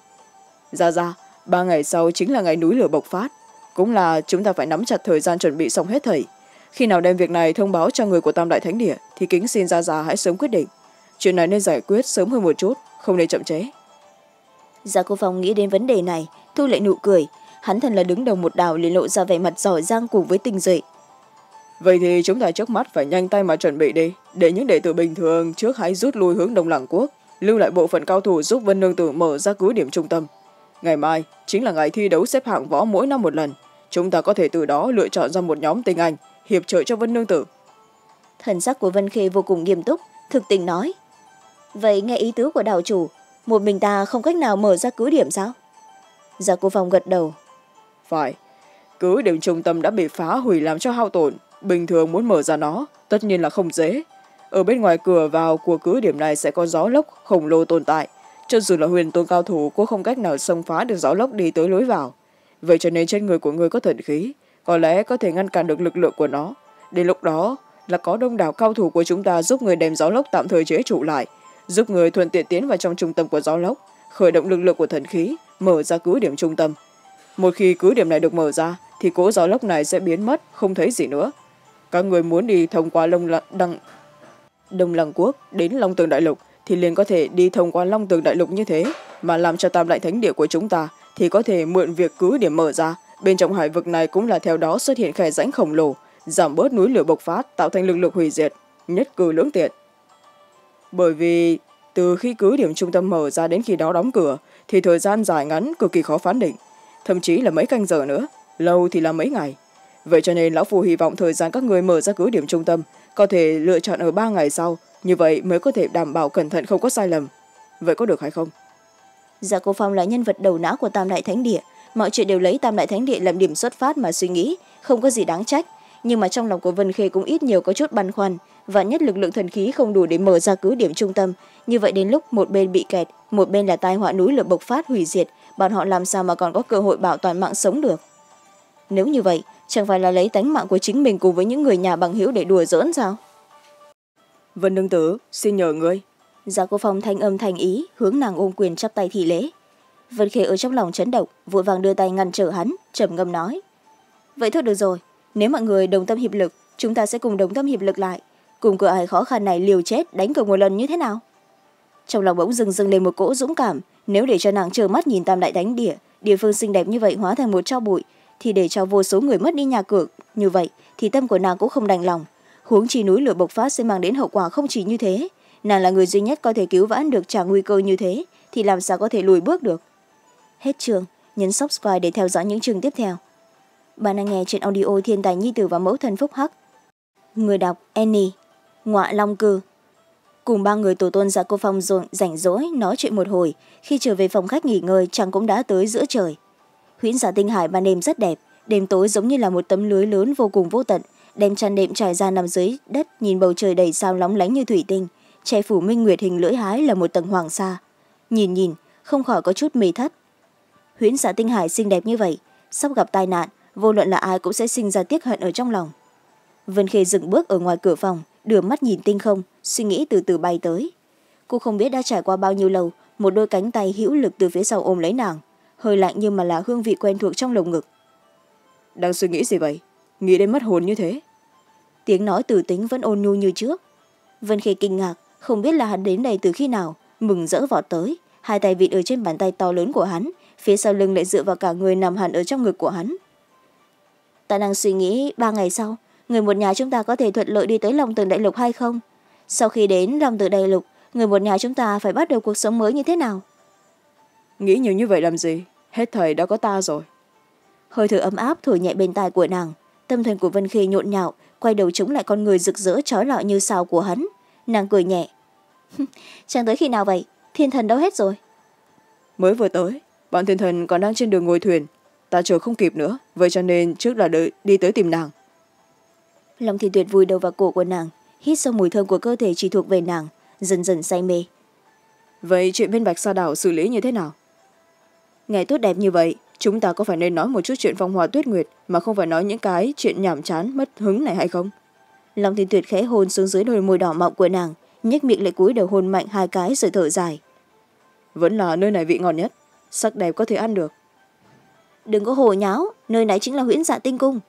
Ra ra ba ngày sau chính là ngày núi lửa bộc phát. Cũng là chúng ta phải nắm chặt thời gian chuẩn bị xong hết thầy. Khi nào đem việc này thông báo cho người của tam đại thánh địa thì kính xin ra ra hãy sớm quyết định. Chuyện này nên giải quyết sớm hơn một chút không nên chậm chế gia cô phong nghĩ đến vấn đề này thu lại nụ cười. Hắn thần là đứng đầu một đảo liền lộ ra vẻ mặt giỏi giang cùng với tình dậy vậy thì chúng ta trước mắt phải nhanh tay mà chuẩn bị đi để những đệ tử bình thường trước hãy rút lui hướng đông làng quốc lưu lại bộ phận cao thủ giúp vân nương tử mở ra cứ điểm trung tâm. Ngày mai chính là ngày thi đấu xếp hạng võ mỗi năm một lần chúng ta có thể từ đó lựa chọn ra một nhóm tinh anh hiệp trợ cho vân nương tử. Thần sắc của vân khê vô cùng nghiêm túc thực tình nói. Vậy nghe ý tứ của đạo chủ một mình ta không cách nào mở ra cứ điểm sao? Gia cô phong gật đầu. Phải cứ điểm trung tâm đã bị phá hủy làm cho hao tổn bình thường muốn mở ra nó, tất nhiên là không dễ. Ở bên ngoài cửa vào của cứ điểm này sẽ có gió lốc, khổng lồ tồn tại. Cho dù là huyền tôn cao thủ, cũng không cách nào xông phá được gió lốc đi tới lối vào. Vậy cho nên trên người của người có thần khí, có lẽ có thể ngăn cản được lực lượng của nó. Đến lúc đó là có đông đảo cao thủ của chúng ta giúp người đem gió lốc tạm thời chế trụ lại, giúp người thuận tiện tiến vào trong trung tâm của gió lốc, khởi động lực lượng của thần khí, mở ra cứ điểm trung tâm. Một khi cứ điểm này được mở ra, thì cỗ gió lốc này sẽ biến mất, không thấy gì nữa các người muốn đi thông qua lông đăng, đông lăng quốc đến long tường đại lục thì liền có thể đi thông qua long tường đại lục như thế. Mà làm cho tam đại thánh địa của chúng ta thì có thể mượn việc cứ điểm mở ra. Bên trong hải vực này cũng là theo đó xuất hiện khe rãnh khổng lồ, giảm bớt núi lửa bộc phát, tạo thành lực lượng hủy diệt, nhất cử lưỡng tiện. Bởi vì từ khi cứ điểm trung tâm mở ra đến khi đó đóng cửa, thì thời gian dài ngắn cực kỳ khó phán định. Thậm chí là mấy canh giờ nữa, lâu thì là mấy ngày vậy cho nên lão phu hy vọng thời gian các người mở ra cứ điểm trung tâm, có thể lựa chọn ở ba ngày sau, như vậy mới có thể đảm bảo cẩn thận không có sai lầm. Vậy có được hay không? Dạ cô phong là nhân vật đầu não của tam đại thánh địa. Mọi chuyện đều lấy tam đại thánh địa làm điểm xuất phát mà suy nghĩ, không có gì đáng trách. Nhưng mà trong lòng của vân khê cũng ít nhiều có chút băn khoăn, và nhất lực lượng thần khí không đủ để mở ra cứ điểm trung tâm. Như vậy đến lúc một bên bị kẹt, một bên là tai họa núi lửa bộc phát hủy diệt, bọn họ làm sao mà còn có cơ hội bảo toàn mạng sống được? Nếu như vậy chẳng phải là lấy tánh mạng của chính mình cùng với những người nhà bằng hữu để đùa giỡn sao? Vân nương tử xin nhờ ngươi. Gia cô phong thanh âm thành ý hướng nàng ôm quyền chắp tay thị lễ. Vân khê ở trong lòng chấn động vội vàng đưa tay ngăn trở hắn trầm ngâm nói. Vậy thôi được rồi nếu mọi người đồng tâm hiệp lực chúng ta sẽ cùng đồng tâm hiệp lực lại. Cùng cửa ải khó khăn này liều chết đánh cược một lần như thế nào? Trong lòng bỗng dưng dưng lên một cỗ dũng cảm nếu để cho nàng trơ mắt nhìn tam đại đánh địa địa phương xinh đẹp như vậy hóa thành một trao bụi thì để cho vô số người mất đi nhà cửa, như vậy thì tâm của nàng cũng không đành lòng. Huống chi núi lửa bộc phát sẽ mang đến hậu quả không chỉ như thế, nàng là người duy nhất có thể cứu vãn được trả nguy cơ như thế, thì làm sao có thể lùi bước được? Hết trường nhấn subscribe để theo dõi những chương tiếp theo. Bạn đang nghe trên audio thiên tài nhi tử và mẫu thần phúc hắc. Người đọc annie ngoại long cư. Cùng ba người tổ tôn ra cô phòng rồi rảnh rỗi nói chuyện một hồi, khi trở về phòng khách nghỉ ngơi, chàng cũng đã tới giữa trời huyễn giả tinh hải ban đêm rất đẹp. Đêm tối giống như là một tấm lưới lớn vô cùng vô tận, đem chăn đệm trải ra nằm dưới đất, nhìn bầu trời đầy sao lóng lánh như thủy tinh. Che phủ minh nguyệt hình lưỡi hái là một tầng hoàng sa. Nhìn nhìn, không khỏi có chút mê thất. Huyễn giả tinh hải xinh đẹp như vậy, sắp gặp tai nạn, vô luận là ai cũng sẽ sinh ra tiếc hận ở trong lòng. Vân khê dừng bước ở ngoài cửa phòng, đưa mắt nhìn tinh không, suy nghĩ từ từ bay tới. Cô không biết đã trải qua bao nhiêu lâu, một đôi cánh tay hữu lực từ phía sau ôm lấy nàng hơi lạnh nhưng mà là hương vị quen thuộc trong lồng ngực. Đang suy nghĩ gì vậy? Nghĩ đến mất hồn như thế. Tiếng nói từ tính vẫn ôn nhu như trước. Vân khê kinh ngạc không biết là hắn đến đây từ khi nào mừng rỡ vọt tới. Hai tay vịt ở trên bàn tay to lớn của hắn phía sau lưng lại dựa vào cả người nằm hẳn ở trong ngực của hắn. Ta đang suy nghĩ ba ngày sau người một nhà chúng ta có thể thuận lợi đi tới lòng tường đại lục hay không? Sau khi đến lòng tường đại lục người một nhà chúng ta phải bắt đầu cuộc sống mới như thế nào nghĩ nhiều như vậy làm gì? Hết thời đã có ta rồi. Hơi thở ấm áp thổi nhẹ bên tai của nàng tâm thần của vân khê nhộn nhạo quay đầu chống lại con người rực rỡ trói lọi như sao của hắn. Nàng cười nhẹ. Chẳng tới khi nào vậy? Thiên thần đâu hết rồi? Mới vừa tới bọn thiên thần còn đang trên đường ngồi thuyền. Ta chờ không kịp nữa vậy cho nên trước là đợi đi tới tìm nàng. Lòng thiên tuyệt vùi đầu vào cổ của nàng hít sâu mùi thơm của cơ thể chỉ thuộc về nàng dần dần say mê. Vậy chuyện bên bạch sa đảo xử lý như thế nào ngày tốt đẹp như vậy chúng ta có phải nên nói một chút chuyện phong hòa tuyết nguyệt mà không phải nói những cái chuyện nhảm chán mất hứng này hay không? Lòng thiên tuyệt khẽ hôn xuống dưới đôi môi đỏ mọng của nàng nhếch miệng lại cúi đầu hôn mạnh hai cái rồi thở dài. Vẫn là nơi này vị ngon nhất sắc đẹp có thể ăn được. Đừng có hồ nháo nơi này chính là huyễn dạ tinh cung.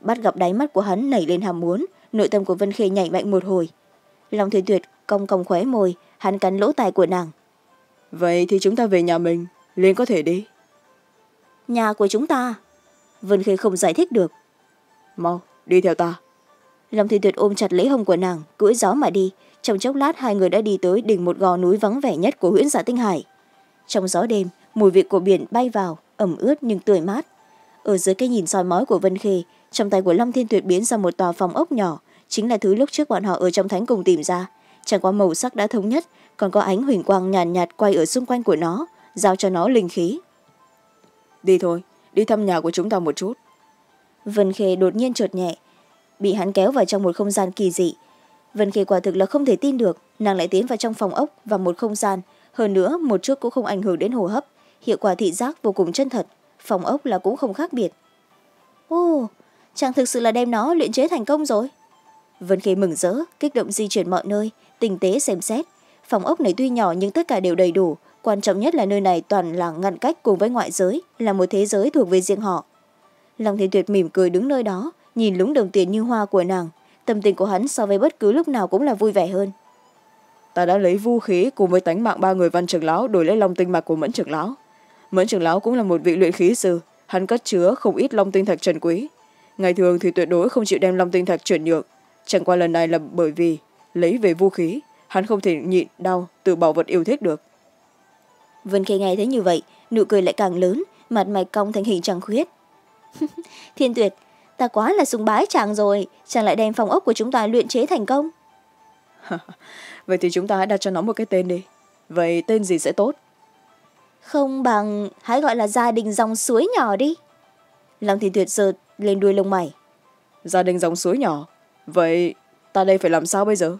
Bắt gặp đáy mắt của hắn nảy lên hàm muốn nội tâm của vân khê nhảy mạnh một hồi. Lòng thiên tuyệt cong cong khóe môi hắn cắn lỗ tai của nàng. Vậy thì chúng ta về nhà mình liền có thể đi. Nhà của chúng ta. Vân khê không giải thích được. Mau đi theo ta. Lòng thiên tuyệt ôm chặt lấy hông của nàng cưỡi gió mà đi. Trong chốc lát hai người đã đi tới đỉnh một gò núi vắng vẻ nhất của huyễn giả tinh hải. Trong gió đêm mùi vị của biển bay vào ẩm ướt nhưng tươi mát. Ở dưới cái nhìn soi mói của vân khê trong tay của long thiên tuyệt biến ra một tòa phòng ốc nhỏ. Chính là thứ lúc trước bọn họ ở trong thánh cùng tìm ra. Chẳng qua màu sắc đã thống nhất còn có ánh huỳnh quang nhàn nhạt, nhạt quay ở xung quanh của nó giao cho nó linh khí. Đi thôi đi thăm nhà của chúng ta một chút. Vân khê đột nhiên trượt nhẹ bị hắn kéo vào trong một không gian kỳ dị. Vân khê quả thực là không thể tin được nàng lại tiến vào trong phòng ốc và một không gian. Hơn nữa một chút cũng không ảnh hưởng đến hồ hấp hiệu quả thị giác vô cùng chân thật. Phòng ốc là cũng không khác biệt. Ồ chàng thực sự là đem nó luyện chế thành công rồi. Vân khê mừng rỡ kích động di chuyển mọi nơi tinh tế xem xét. Phòng ốc này tuy nhỏ nhưng tất cả đều đầy đủ quan trọng nhất là nơi này toàn là ngăn cách cùng với ngoại giới, là một thế giới thuộc về riêng họ. Lòng thiên tuyệt mỉm cười đứng nơi đó, nhìn lúng đồng tiền như hoa của nàng. Tâm tình của hắn so với bất cứ lúc nào cũng là vui vẻ hơn. Ta đã lấy vũ khí cùng với tánh mạng ba người văn trưởng lão đổi lấy long tinh mạch của mẫn trưởng lão. Mẫn trưởng lão cũng là một vị luyện khí sư, hắn cất chứa không ít long tinh thạch trần quý. Ngày thường thì tuyệt đối không chịu đem long tinh thạch chuyển nhượng. Chẳng qua lần này là bởi vì, lấy về vũ khí, hắn không thể nhịn đau từ bảo vật yêu thích được vân khê nghe thấy như vậy nụ cười lại càng lớn mặt mày cong thành hình trăng khuyết. Thiên tuyệt ta quá là sùng bái chàng rồi chàng lại đem phòng ốc của chúng ta luyện chế thành công. Vậy thì chúng ta hãy đặt cho nó một cái tên đi. Vậy tên gì sẽ tốt? Không bằng hãy gọi là gia đình dòng suối nhỏ đi. Long thiên tuyệt giơ lên đuôi lông mày. Gia đình dòng suối nhỏ? Vậy ta đây phải làm sao bây giờ?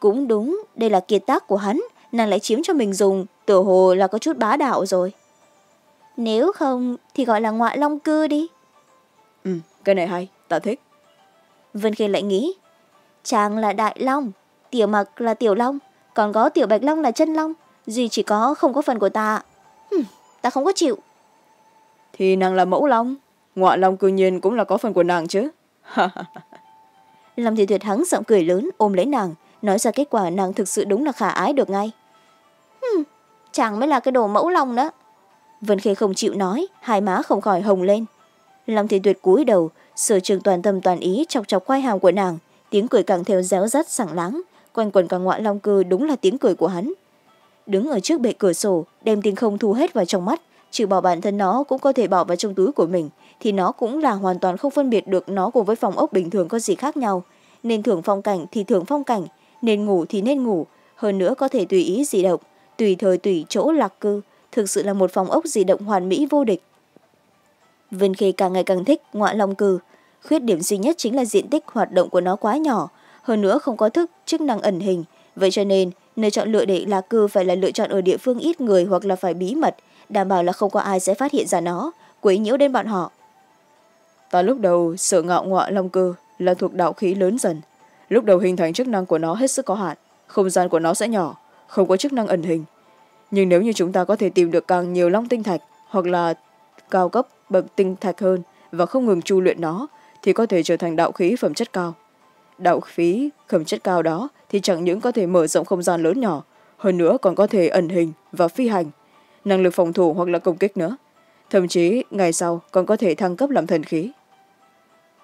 Cũng đúng đây là kiệt tác của hắn nàng lại chiếm cho mình dùng tựa hồ là có chút bá đạo rồi. Nếu không thì gọi là ngoại long cư đi. Ừ cái này hay ta thích. Vân khê lại nghĩ chàng là đại long tiểu mặc là tiểu long còn có tiểu bạch long là chân long duy chỉ có không có phần của ta. Hừm, ta không có chịu. Thì nàng là mẫu long ngoại long cư nhiên cũng là có phần của nàng chứ. Lâm thị tuyệt hắng giọng cười lớn ôm lấy nàng nói ra kết quả nàng thực sự đúng là khả ái được ngay Hừm, chàng mới là cái đồ mẫu long đó. Vân khê không chịu nói hai má không khỏi hồng lên. Lâm thì tuyệt cúi đầu sở trường toàn tâm toàn ý chọc chọc khoai hàm của nàng tiếng cười càng theo réo rắt sảng láng quanh quần cả ngoại long cư đúng là tiếng cười của hắn. Đứng ở trước bệ cửa sổ đem tiếng không thu hết vào trong mắt trừ bỏ bản thân nó cũng có thể bỏ vào trong túi của mình thì nó cũng là hoàn toàn không phân biệt được nó cùng với phòng ốc bình thường có gì khác nhau. Nên thưởng phong cảnh thì thưởng phong cảnh nên ngủ thì nên ngủ hơn nữa có thể tùy ý di động tùy thời tùy chỗ lạc cư thực sự là một phòng ốc di động hoàn mỹ vô địch. Vân khê càng ngày càng thích ngoại long cư khuyết điểm duy nhất chính là diện tích hoạt động của nó quá nhỏ, hơn nữa không có thức, chức năng ẩn hình. Vậy cho nên, nơi chọn lựa để lạc cư phải là lựa chọn ở địa phương ít người hoặc là phải bí mật, đảm bảo là không có ai sẽ phát hiện ra nó, quấy nhiễu đến bọn họ. Ta lúc đầu sợ ngạo ngoại long cư là thuộc đạo khí lớn dần. Lúc đầu hình thành chức năng của nó hết sức có hạn, không gian của nó sẽ nhỏ không có chức năng ẩn hình. Nhưng nếu như chúng ta có thể tìm được càng nhiều long tinh thạch hoặc là cao cấp bậc tinh thạch hơn và không ngừng chu luyện nó, thì có thể trở thành đạo khí phẩm chất cao. Đạo khí phẩm chất cao đó thì chẳng những có thể mở rộng không gian lớn nhỏ, hơn nữa còn có thể ẩn hình và phi hành, năng lực phòng thủ hoặc là công kích nữa. Thậm chí, ngày sau còn có thể thăng cấp làm thần khí.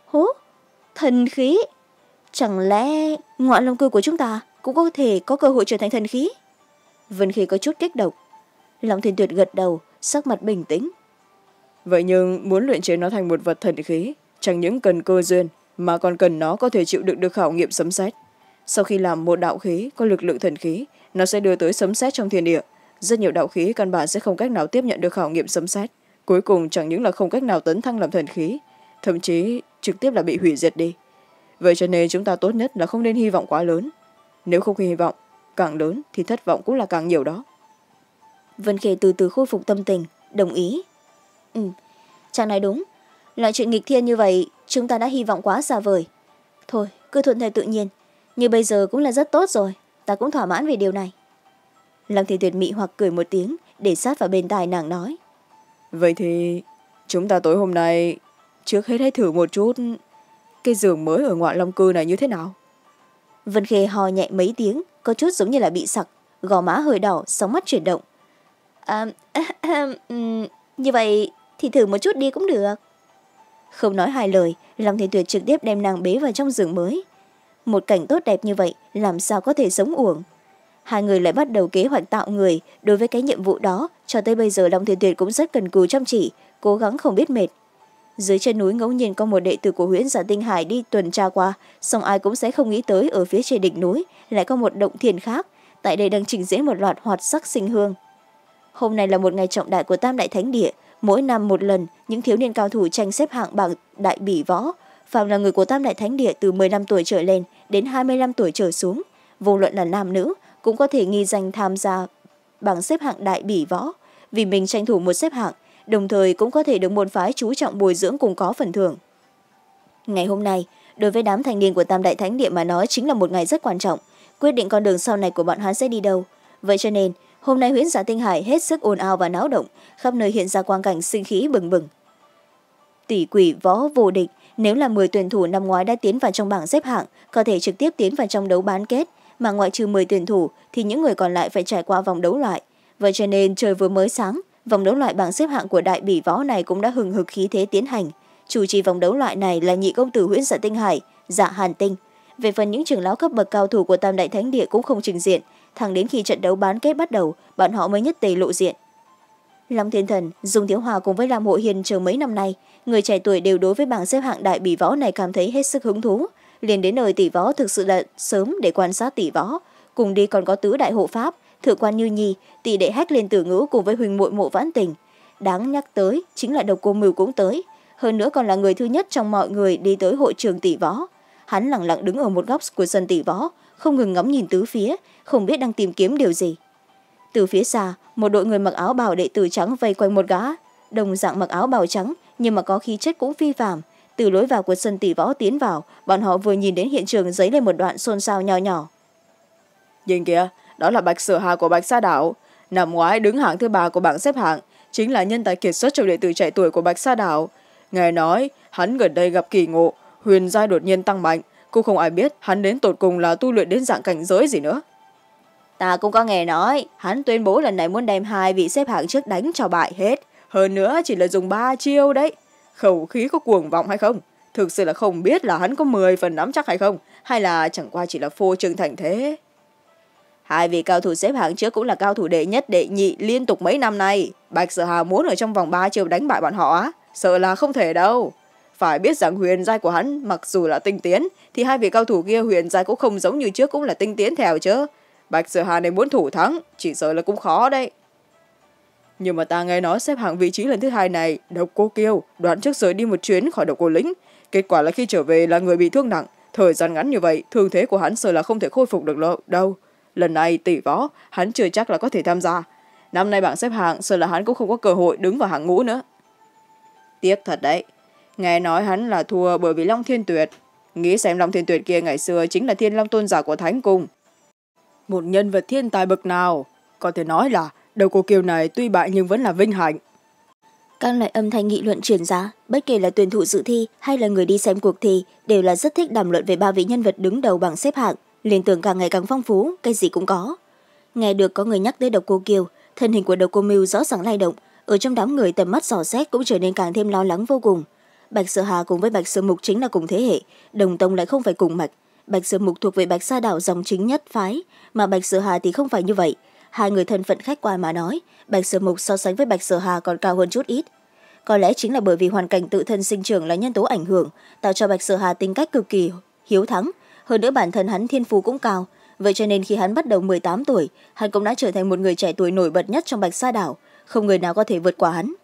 Hố? Thần khí? Chẳng lẽ ngoại long cư của chúng ta? Cũng có thể có cơ hội trở thành thần khí. Vân khi có chút kích động. Lòng thiên tuyệt gật đầu, sắc mặt bình tĩnh. Vậy nhưng muốn luyện chế nó thành một vật thần khí, chẳng những cần cơ duyên, mà còn cần nó có thể chịu đựng được khảo nghiệm sấm xét sau khi làm một đạo khí có lực lượng thần khí, nó sẽ đưa tới sấm xét trong thiên địa. Rất nhiều đạo khí căn bản sẽ không cách nào tiếp nhận được khảo nghiệm sấm xét cuối cùng chẳng những là không cách nào tấn thăng làm thần khí, thậm chí trực tiếp là bị hủy diệt đi. Vậy cho nên chúng ta tốt nhất là không nên hy vọng quá lớn nếu không hy vọng càng lớn thì thất vọng cũng là càng nhiều đó. Vân khê từ từ khôi phục tâm tình đồng ý. Ừ chàng nói đúng. Loại chuyện nghịch thiên như vậy chúng ta đã hy vọng quá xa vời. Thôi cứ thuận theo tự nhiên. Như bây giờ cũng là rất tốt rồi. Ta cũng thỏa mãn về điều này. Lăng thị tuyệt mị hoặc cười một tiếng để sát vào bên tai nàng nói. Vậy thì chúng ta tối hôm nay trước hết hãy thử một chút cái giường mới ở ngoại long cư này như thế nào vân khê hò nhẹ mấy tiếng có chút giống như là bị sặc. Gò má hơi đỏ sóng mắt chuyển động. À, như vậy thì thử một chút đi cũng được. Không nói hai lời long thiên tuyệt trực tiếp đem nàng bế vào trong giường mới. Một cảnh tốt đẹp như vậy làm sao có thể sống uổng? Hai người lại bắt đầu kế hoạch tạo người. Đối với cái nhiệm vụ đó cho tới bây giờ long thiên tuyệt cũng rất cần cù chăm chỉ cố gắng không biết mệt dưới chân núi ngẫu nhiên có một đệ tử của huyễn giả tinh hải đi tuần tra qua. Song ai cũng sẽ không nghĩ tới ở phía trên đỉnh núi lại có một động thiền khác. Tại đây đang trình diễn một loạt hoạt sắc sinh hương. Hôm nay là một ngày trọng đại của tam đại thánh địa. Mỗi năm một lần, những thiếu niên cao thủ tranh xếp hạng bảng đại bỉ võ. Phạm là người của tam đại thánh địa từ m năm tuổi trở lên đến hai mươi năm tuổi trở xuống. Vô luận là nam nữ, cũng có thể nghi danh tham gia bảng xếp hạng đại bỉ võ. Vì mình tranh thủ một xếp hạng đồng thời cũng có thể được môn phái chú trọng bồi dưỡng cùng có phần thưởng. Ngày hôm nay, đối với đám thanh niên của tam đại thánh địa mà nói chính là một ngày rất quan trọng. Quyết định con đường sau này của bọn hắn sẽ đi đâu? Vậy cho nên, hôm nay huyễn giả tinh hải hết sức ồn ào và náo động, khắp nơi hiện ra quang cảnh sinh khí bừng bừng. Tỷ quỷ võ vô địch, nếu là m tuyển thủ năm ngoái đã tiến vào trong bảng xếp hạng, có thể trực tiếp tiến vào trong đấu bán kết, mà ngoại trừ m tuyển thủ thì những người còn lại phải trải qua vòng đấu loại. Vậy cho nên trời vừa mới sáng vòng đấu loại bảng xếp hạng của đại bỉ võ này cũng đã hừng hực khí thế tiến hành. Chủ trì vòng đấu loại này là nhị công tử huyễn dạ tinh hải dạ hàn tinh. Về phần những trưởng lão cấp bậc cao thủ của tam đại thánh địa cũng không trình diện. Thẳng đến khi trận đấu bán kết bắt đầu, bọn họ mới nhất tề lộ diện. Long thiên thần dùng thiếu hòa cùng với lam hội hiền chờ mấy năm nay, người trẻ tuổi đều đối với bảng xếp hạng đại bỉ võ này cảm thấy hết sức hứng thú. Liền đến nơi tỷ võ thực sự là sớm để quan sát tỷ võ. Cùng đi còn có tứ đại hộ pháp thượng quan như nhi, tỷ đệ hách lên tử ngữ cùng với huỳnh muội mộ vãn tình. Đáng nhắc tới chính là độc cô mưu cũng tới. Hơn nữa còn là người thứ nhất trong mọi người đi tới hội trường tỷ võ. Hắn lẳng lặng đứng ở một góc của sân tỷ võ, không ngừng ngắm nhìn tứ phía, không biết đang tìm kiếm điều gì. Từ phía xa, một đội người mặc áo bào đệ tử trắng vây quanh một gã. Đồng dạng mặc áo bào trắng, nhưng mà có khí chất cũng phi phạm từ lối vào của sân tỷ võ tiến vào, bọn họ vừa nhìn đến hiện trường dấy lên một đoạn xôn xao nhỏ nhỏ. Nhìn kìa đó là bạch sở hà của bạch sa đảo. Năm ngoái, đứng hạng thứ ba của bảng xếp hạng chính là nhân tài kiệt xuất trong đệ tử trẻ tuổi của bạch sa đảo. Nghe nói, hắn gần đây gặp kỳ ngộ, huyền giai đột nhiên tăng mạnh. Cũng không ai biết hắn đến tột cùng là tu luyện đến dạng cảnh giới gì nữa. Ta cũng có nghe nói, hắn tuyên bố lần này muốn đem hai vị xếp hạng trước đánh cho bại hết. Hơn nữa chỉ là dùng ba chiêu đấy. Khẩu khí có cuồng vọng hay không? Thực sự là không biết là hắn có mười phần nắm chắc hay không? Hay là chẳng qua chỉ là phô trương thành thế? Hai vị cao thủ xếp hạng trước cũng là cao thủ đệ nhất đệ nhị liên tục mấy năm nay. Bạch sở hà muốn ở trong vòng ba chiều đánh bại bọn họ á, sợ là không thể đâu. Phải biết rằng huyền giai của hắn, mặc dù là tinh tiến, thì hai vị cao thủ kia huyền giai cũng không giống như trước cũng là tinh tiến theo chứ. Bạch sở hà này muốn thủ thắng, chỉ sợ là cũng khó đấy. Nhưng mà ta nghe nói xếp hạng vị trí lần thứ hai này, độc cô kiêu, đoạn trước rời đi một chuyến khỏi độc cô lính kết quả là khi trở về là người bị thương nặng. Thời gian ngắn như vậy, thương thế của hắn sợ là không thể khôi phục được đâu lần này tỷ võ, hắn chưa chắc là có thể tham gia. Năm nay bảng xếp hạng, sợ là hắn cũng không có cơ hội đứng vào hàng ngũ nữa. Tiếc thật đấy. Nghe nói hắn là thua bởi vì long thiên tuyệt. Nghĩ xem long thiên tuyệt kia ngày xưa chính là thiên long tôn giả của thánh cung. Một nhân vật thiên tài bậc nào? Có thể nói là đầu cô kiều này tuy bại nhưng vẫn là vinh hạnh. Các loại âm thanh nghị luận truyền ra, bất kể là tuyển thủ dự thi hay là người đi xem cuộc thi, đều là rất thích đàm luận về ba vị nhân vật đứng đầu bảng xếp hạng liên tưởng càng ngày càng phong phú, cái gì cũng có. Nghe được có người nhắc tới độc cô kiều, thân hình của độc cô mưu rõ ràng lay động. Ở trong đám người, tầm mắt dò xét cũng trở nên càng thêm lo lắng vô cùng. Bạch sở hà cùng với bạch sở mục chính là cùng thế hệ, đồng tông lại không phải cùng mạch. Bạch sở mục thuộc về bạch sa đảo dòng chính nhất phái, mà bạch sở hà thì không phải như vậy. Hai người thân phận khách quan mà nói, bạch sở mục so sánh với bạch sở hà còn cao hơn chút ít. Có lẽ chính là bởi vì hoàn cảnh tự thân sinh trưởng là nhân tố ảnh hưởng, tạo cho bạch sở hà tính cách cực kỳ hiếu thắng hơn nữa bản thân hắn thiên phú cũng cao. Vậy cho nên khi hắn bắt đầu m tám tuổi, hắn cũng đã trở thành một người trẻ tuổi nổi bật nhất trong bạch sa đảo, không người nào có thể vượt qua hắn.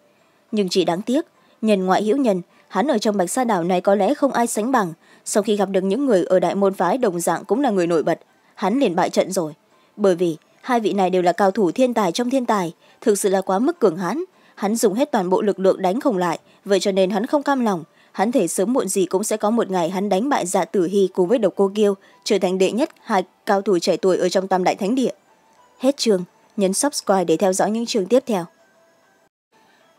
Nhưng chỉ đáng tiếc, nhân ngoại hữu nhân, hắn ở trong bạch sa đảo này có lẽ không ai sánh bằng. Sau khi gặp được những người ở đại môn phái đồng dạng cũng là người nổi bật, hắn liền bại trận rồi. Bởi vì, hai vị này đều là cao thủ thiên tài trong thiên tài, thực sự là quá mức cường hãn. Hắn dùng hết toàn bộ lực lượng đánh không lại, vậy cho nên hắn không cam lòng hắn thể sớm muộn gì cũng sẽ có một ngày hắn đánh bại dạ tử hy cùng với độc cô kiêu, trở thành đệ nhất hai cao thủ trẻ tuổi ở trong tam đại thánh địa. Hết trường nhấn subscribe để theo dõi những trường tiếp theo.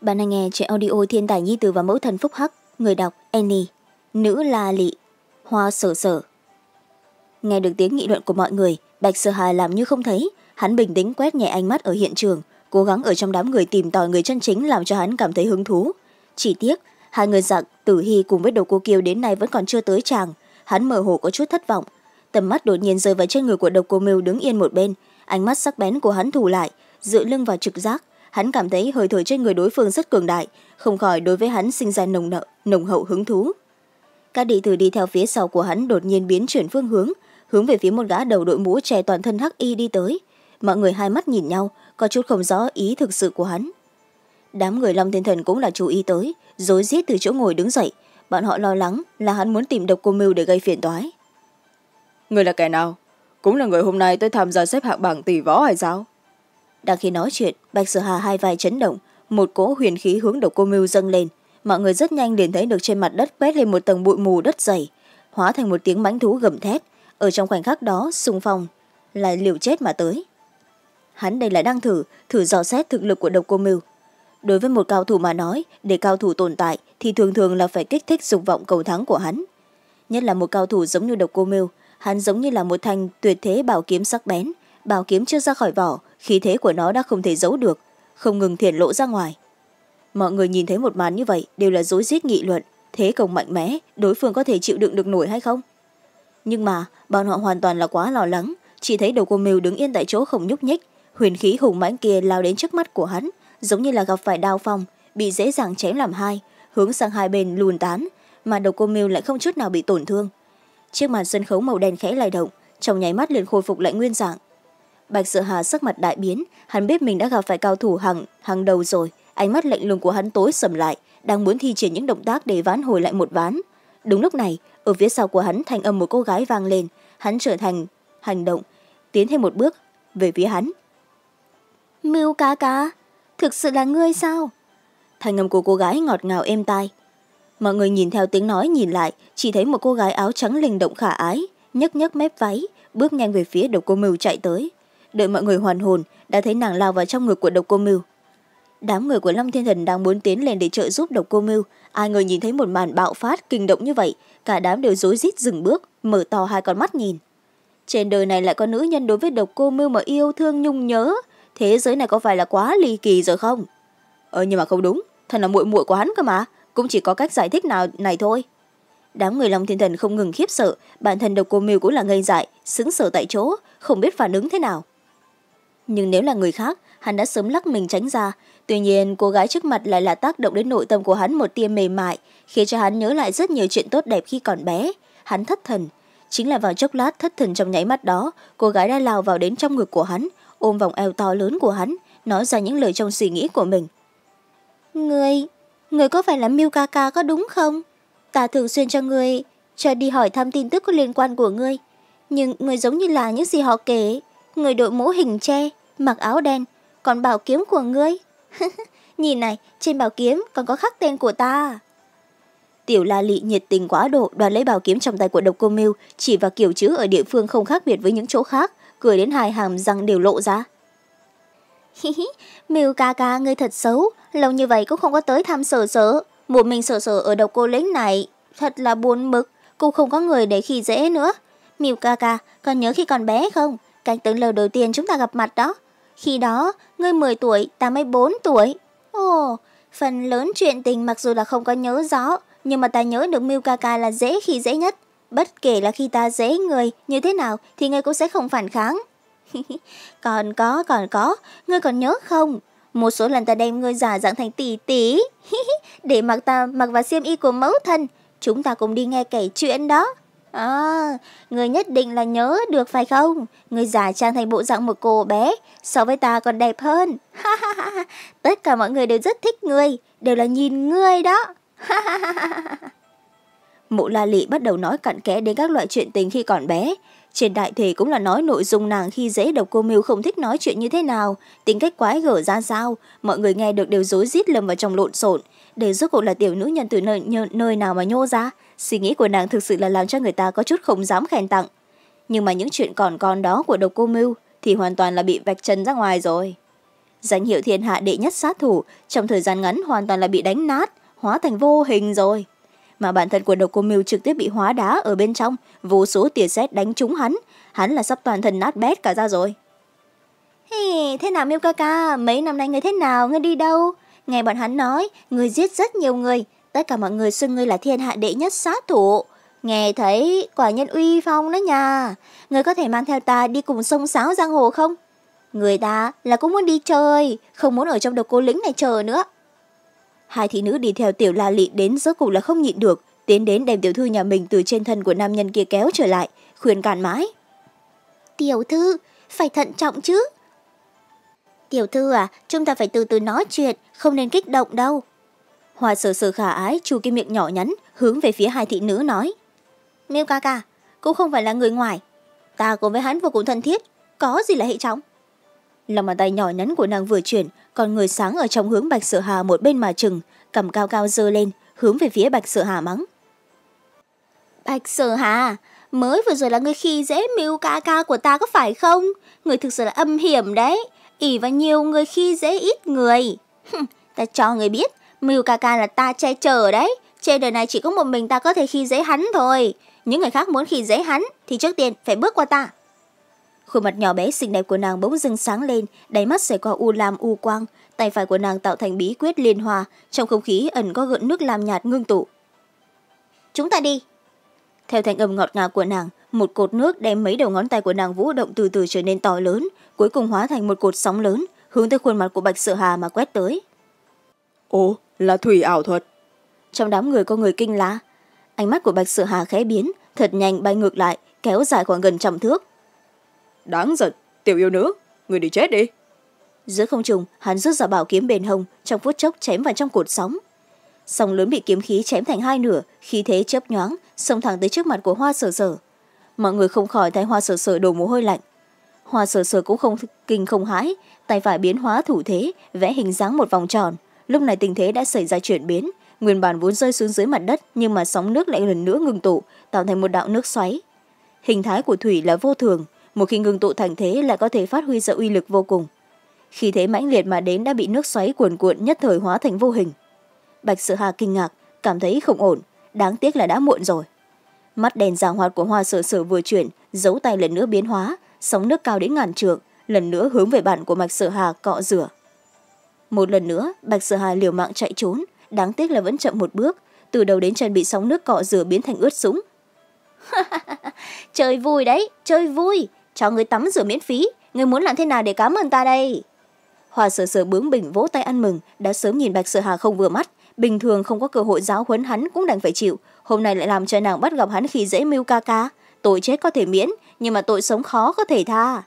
Bạn đang nghe trẻ audio thiên tài nhi từ và mẫu thần phúc hắc, người đọc annie, nữ la lị, hoa sở sở. Nghe được tiếng nghị luận của mọi người, bạch sở hà làm như không thấy, hắn bình tĩnh quét nhẹ ánh mắt ở hiện trường, cố gắng ở trong đám người tìm tòi người chân chính làm cho hắn cảm thấy hứng thú. Chỉ tiếc hai người giặc, tử hy cùng với đồ cô kiều đến nay vẫn còn chưa tới chàng hắn mơ hồ có chút thất vọng. Tầm mắt đột nhiên rơi vào trên người của độc cô mưu đứng yên một bên. Ánh mắt sắc bén của hắn thủ lại, dựa lưng vào trực giác. Hắn cảm thấy hơi thở trên người đối phương rất cường đại, không khỏi đối với hắn sinh ra nồng nợ, nồng hậu hứng thú. Các đệ tử đi theo phía sau của hắn đột nhiên biến chuyển phương hướng hướng về phía một gã đầu đội mũ che toàn thân hắc y đi tới. Mọi người hai mắt nhìn nhau, có chút không rõ ý thực sự của hắn đám người long thiên thần cũng là chú ý tới rối rít từ chỗ ngồi đứng dậy. Bọn họ lo lắng là hắn muốn tìm độc cô mưu để gây phiền toái. Người là kẻ nào? Cũng là người hôm nay tôi tham gia xếp hạng bảng tỷ võ hay sao? Đang khi nói chuyện bạch sở hà hai vai chấn động một cỗ huyền khí hướng độc cô mưu dâng lên. Mọi người rất nhanh liền thấy được trên mặt đất quét lên một tầng bụi mù đất dày hóa thành một tiếng mãnh thú gầm thét. Ở trong khoảnh khắc đó xung phong là liều chết mà tới. Hắn đây là đang thử thử dò xét thực lực của độc cô mưu đối với một cao thủ mà nói, để cao thủ tồn tại thì thường thường là phải kích thích dục vọng cầu thắng của hắn. Nhất là một cao thủ giống như độc cô mưu hắn giống như là một thanh tuyệt thế bảo kiếm sắc bén. Bảo kiếm chưa ra khỏi vỏ, khí thế của nó đã không thể giấu được, không ngừng thiển lộ ra ngoài. Mọi người nhìn thấy một màn như vậy đều là dối rít nghị luận, thế công mạnh mẽ, đối phương có thể chịu đựng được nổi hay không? Nhưng mà, bọn họ hoàn toàn là quá lo lắng, chỉ thấy đầu cô mưu đứng yên tại chỗ không nhúc nhích, huyền khí hùng mãnh kia lao đến trước mắt của hắn giống như là gặp phải đao phong, bị dễ dàng chém làm hai, hướng sang hai bên lùn tán, mà đầu cô miêu lại không chút nào bị tổn thương. Chiếc màn sân khấu màu đen khẽ lay động, trong nháy mắt liền khôi phục lại nguyên dạng. Bạch sợ hà sắc mặt đại biến, hắn biết mình đã gặp phải cao thủ hàng hàng đầu rồi, ánh mắt lạnh lùng của hắn tối sầm lại, đang muốn thi triển những động tác để ván hồi lại một ván. Đúng lúc này, ở phía sau của hắn thanh âm một cô gái vang lên, hắn trở thành hành động, tiến thêm một bước về phía hắn. Mưu ca ca thực sự là ngươi sao? Thành âm của cô gái ngọt ngào êm tai. Mọi người nhìn theo tiếng nói nhìn lại, chỉ thấy một cô gái áo trắng linh động khả ái, nhấc nhấc mép váy, bước nhanh về phía độc cô mưu chạy tới. Đợi mọi người hoàn hồn, đã thấy nàng lao vào trong ngực của độc cô mưu. Đám người của long thiên thần đang muốn tiến lên để trợ giúp độc cô mưu. Ai ngờ nhìn thấy một màn bạo phát kinh động như vậy, cả đám đều rối rít dừng bước, mở to hai con mắt nhìn. Trên đời này lại có nữ nhân đối với độc cô mưu mà yêu thương nhung nhớ thế giới này có phải là quá ly kỳ rồi không? Ờ nhưng mà không đúng. Thần là muội muội của hắn cơ mà. Cũng chỉ có cách giải thích nào này thôi. Đám người long thiên thần không ngừng khiếp sợ. Bản thân độc cô mưu cũng là ngây dại xứng sở tại chỗ, không biết phản ứng thế nào. Nhưng nếu là người khác, hắn đã sớm lắc mình tránh ra. Tuy nhiên, cô gái trước mặt lại là tác động đến nội tâm của hắn một tia mềm mại, khiến cho hắn nhớ lại rất nhiều chuyện tốt đẹp khi còn bé. Hắn thất thần. Chính là vào chốc lát thất thần trong nháy mắt đó, cô gái đã lao vào đến trong ngực của hắn ôm vòng eo to lớn của hắn, nói ra những lời trong suy nghĩ của mình. Người người có phải là miu ca ca có đúng không? Ta thường xuyên cho người cho đi hỏi thăm tin tức có liên quan của ngươi, nhưng người giống như là những gì họ kể. Người đội mũ hình tre, mặc áo đen, còn bảo kiếm của ngươi. Nhìn này, trên bảo kiếm còn có khắc tên của ta. Tiểu la lị nhiệt tình quá độ, đoạt lấy bảo kiếm trong tay của độc cô mưu chỉ vào kiểu chữ ở địa phương không khác biệt với những chỗ khác cười đến hai hàm răng đều lộ ra. Mưu ca ca, ngươi thật xấu. Lâu như vậy cũng không có tới thăm sở sở. Một mình sở sở ở độc cô lính này, thật là buồn mực cũng không có người để khi dễ nữa. Miu ca ca còn nhớ khi còn bé không? Cảnh tượng lần đầu tiên chúng ta gặp mặt đó. Khi đó, ngươi 10 tuổi, ta mới bốn tuổi. Ồ, phần lớn chuyện tình mặc dù là không có nhớ rõ, nhưng mà ta nhớ được miu ca ca là dễ khi dễ nhất bất kể là khi ta dễ người như thế nào thì ngươi cũng sẽ không phản kháng còn có còn có ngươi còn nhớ không một số lần ta đem ngươi giả dạng thành tỷ tỷ để mặc ta mặc vào xiêm y của mẫu thân chúng ta cùng đi nghe kể chuyện đó À, người nhất định là nhớ được phải không? Người giả trang thành bộ dạng một cô bé, so với ta còn đẹp hơn. Tất cả mọi người đều rất thích người, đều là nhìn người đó. Mụ La Lị bắt đầu nói cặn kẽ đến các loại chuyện tình khi còn bé. Trên đại thể cũng là nói nội dung nàng khi dễ độc cô mưu không thích nói chuyện như thế nào, tính cách quái gở ra sao, mọi người nghe được đều rối rít lầm vào trong lộn xộn. Để rốt cuộc là tiểu nữ nhân từ nơi, nơi nào mà nhô ra, suy nghĩ của nàng thực sự là làm cho người ta có chút không dám khen tặng nhưng mà những chuyện còn con đó của độc cô mưu thì hoàn toàn là bị vạch chân ra ngoài rồi danh hiệu thiên hạ đệ nhất sát thủ trong thời gian ngắn hoàn toàn là bị đánh nát hóa thành vô hình rồi mà bản thân của độc cô mưu trực tiếp bị hóa đá ở bên trong. Vô số tia sét đánh trúng hắn. Hắn là sắp toàn thân nát bét cả ra rồi. Hey, thế nào miêu ca ca? Mấy năm nay người thế nào? Người đi đâu? Nghe bọn hắn nói người giết rất nhiều người. Tất cả mọi người xưng ngươi là thiên hạ đệ nhất sát thủ. Nghe thấy quả nhân uy phong đó nha. Người có thể mang theo ta đi cùng sông sáo giang hồ không? Người ta là cũng muốn đi chơi không muốn ở trong độc cô lính này chờ nữa hai thị nữ đi theo tiểu la lị đến rốt cuộc là không nhịn được tiến đến đem tiểu thư nhà mình từ trên thân của nam nhân kia kéo trở lại khuyên cản mãi. Tiểu thư phải thận trọng chứ. Tiểu thư à chúng ta phải từ từ nói chuyện không nên kích động đâu. Hoa sờ sờ khả ái chu cái miệng nhỏ nhắn hướng về phía hai thị nữ nói. Miêu ca ca cũng không phải là người ngoài. Ta cùng với hắn vô cùng thân thiết có gì là hệ trọng lòng bàn tay nhỏ nhắn của nàng vừa chuyển, còn người sáng ở trong hướng bạch sợ hà một bên mà chừng, cầm cao cao dơ lên, hướng về phía bạch sợ hà mắng bạch sợ hà, mới vừa rồi là người khi dễ mưu ca ca của ta có phải không người thực sự là âm hiểm đấy ỉ và nhiều người khi dễ ít người ta cho người biết, Mưu ca ca là ta che chở đấy. Trên đời này chỉ có một mình ta có thể khi dễ hắn thôi. Những người khác muốn khi dễ hắn thì trước tiên phải bước qua ta. Khuôn mặt nhỏ bé xinh đẹp của nàng bỗng dưng sáng lên, đáy mắt xẻ qua u lam u quang, tay phải của nàng tạo thành bí quyết liên hòa, trong không khí ẩn có gợn nước lam nhạt ngưng tụ. Chúng ta đi. Theo thanh âm ngọt ngào của nàng, một cột nước đem mấy đầu ngón tay của nàng vũ động từ từ trở nên to lớn, cuối cùng hóa thành một cột sóng lớn, hướng tới khuôn mặt của bạch sợ hà mà quét tới ồ là thủy ảo thuật trong đám người có người kinh lá ánh mắt của bạch sợ hà khẽ biến thật nhanh bay ngược lại kéo dài khoảng gần trăm thước đáng giận, tiểu yêu nữ, người đi chết đi. Giữa không trùng hắn rút ra bảo kiếm bền hông trong phút chốc chém vào trong cột sóng. Sóng lớn bị kiếm khí chém thành hai nửa, khí thế chớp nhoáng, xông thẳng tới trước mặt của hoa sở sở. Mọi người không khỏi thấy hoa sở sở đổ mồ hôi lạnh. Hoa sở sở cũng không kinh không hãi, tay phải biến hóa thủ thế, vẽ hình dáng một vòng tròn. Lúc này tình thế đã xảy ra chuyển biến, nguyên bản vốn rơi xuống dưới mặt đất, nhưng mà sóng nước lại lần nữa ngừng tụ, tạo thành một đạo nước xoáy. Hình thái của thủy là vô thường một khi ngừng tụ thành thế lại có thể phát huy ra uy lực vô cùng. Khi thế mãnh liệt mà đến đã bị nước xoáy cuồn cuộn nhất thời hóa thành vô hình. Bạch sự hà kinh ngạc, cảm thấy không ổn, đáng tiếc là đã muộn rồi. Mắt đèn giảng hoạt của hoa sở sở vừa chuyển, giấu tay lần nữa biến hóa, sóng nước cao đến ngàn trượng, lần nữa hướng về bản của bạch sở hà cọ rửa. Một lần nữa, bạch sở hà liều mạng chạy trốn, đáng tiếc là vẫn chậm một bước, từ đầu đến chân bị sóng nước cọ rửa biến thành ướt sũng. Chơi vui đấy, chơi vui! Cho người tắm rửa miễn phí. Người muốn làm thế nào để cảm ơn ta đây? Hoa sở sở bướng bỉnh vỗ tay ăn mừng, đã sớm nhìn bạch sở hà không vừa mắt. Bình thường không có cơ hội giáo huấn hắn cũng đành phải chịu. Hôm nay lại làm cho nàng bắt gặp hắn khi dễ mưu ca ca. Tội chết có thể miễn, nhưng mà tội sống khó có thể tha.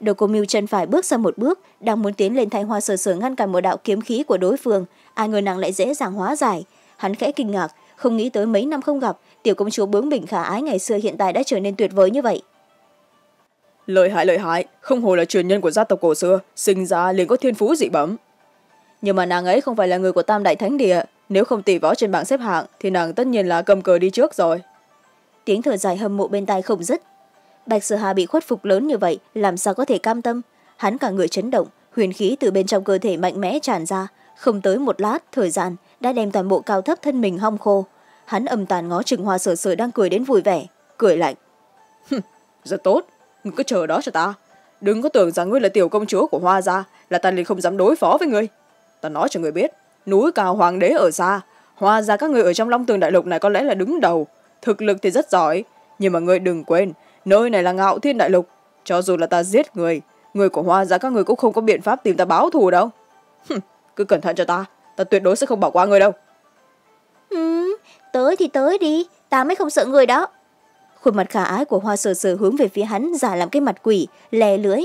Đầu cô mưu chân phải bước ra một bước, đang muốn tiến lên thay hoa sờ sờ ngăn cản một đạo kiếm khí của đối phương. Ai ngờ nàng lại dễ dàng hóa giải. Hắn khẽ kinh ngạc, không nghĩ tới mấy năm không gặp, tiểu công chúa bướng bỉnh khả ái ngày xưa hiện tại đã trở nên tuyệt vời như vậy lợi hại lợi hại. Không hồ là truyền nhân của gia tộc cổ xưa sinh ra liền có thiên phú dị bẩm. Nhưng mà nàng ấy không phải là người của tam đại thánh địa. Nếu không tỷ võ trên bảng xếp hạng thì nàng tất nhiên là cầm cờ đi trước rồi. Tiếng thở dài hâm mộ bên tai không dứt. Bạch sở hà bị khuất phục lớn như vậy làm sao có thể cam tâm? Hắn cả người chấn động huyền khí từ bên trong cơ thể mạnh mẽ tràn ra. Không tới một lát thời gian đã đem toàn bộ cao thấp thân mình hong khô. Hắn âm tàn ngó trừng hoa sở sở đang cười đến vui vẻ cười lạnh. Rất tốt ngươi cứ chờ đó cho ta. Đừng có tưởng rằng ngươi là tiểu công chúa của hoa gia là ta liền không dám đối phó với ngươi. Ta nói cho người biết núi cao hoàng đế ở xa hoa gia các ngươi ở trong long tường đại lục này có lẽ là đứng đầu. Thực lực thì rất giỏi nhưng mà ngươi đừng quên nơi này là ngạo thiên đại lục. Cho dù là ta giết người người của hoa gia các người cũng không có biện pháp tìm ta báo thù đâu. Cứ cẩn thận cho ta ta tuyệt đối sẽ không bỏ qua người đâu. Ừ, tới thì tới đi ta mới không sợ người đó khuôn mặt khả ái của hoa sờ sờ hướng về phía hắn giả làm cái mặt quỷ lè lưới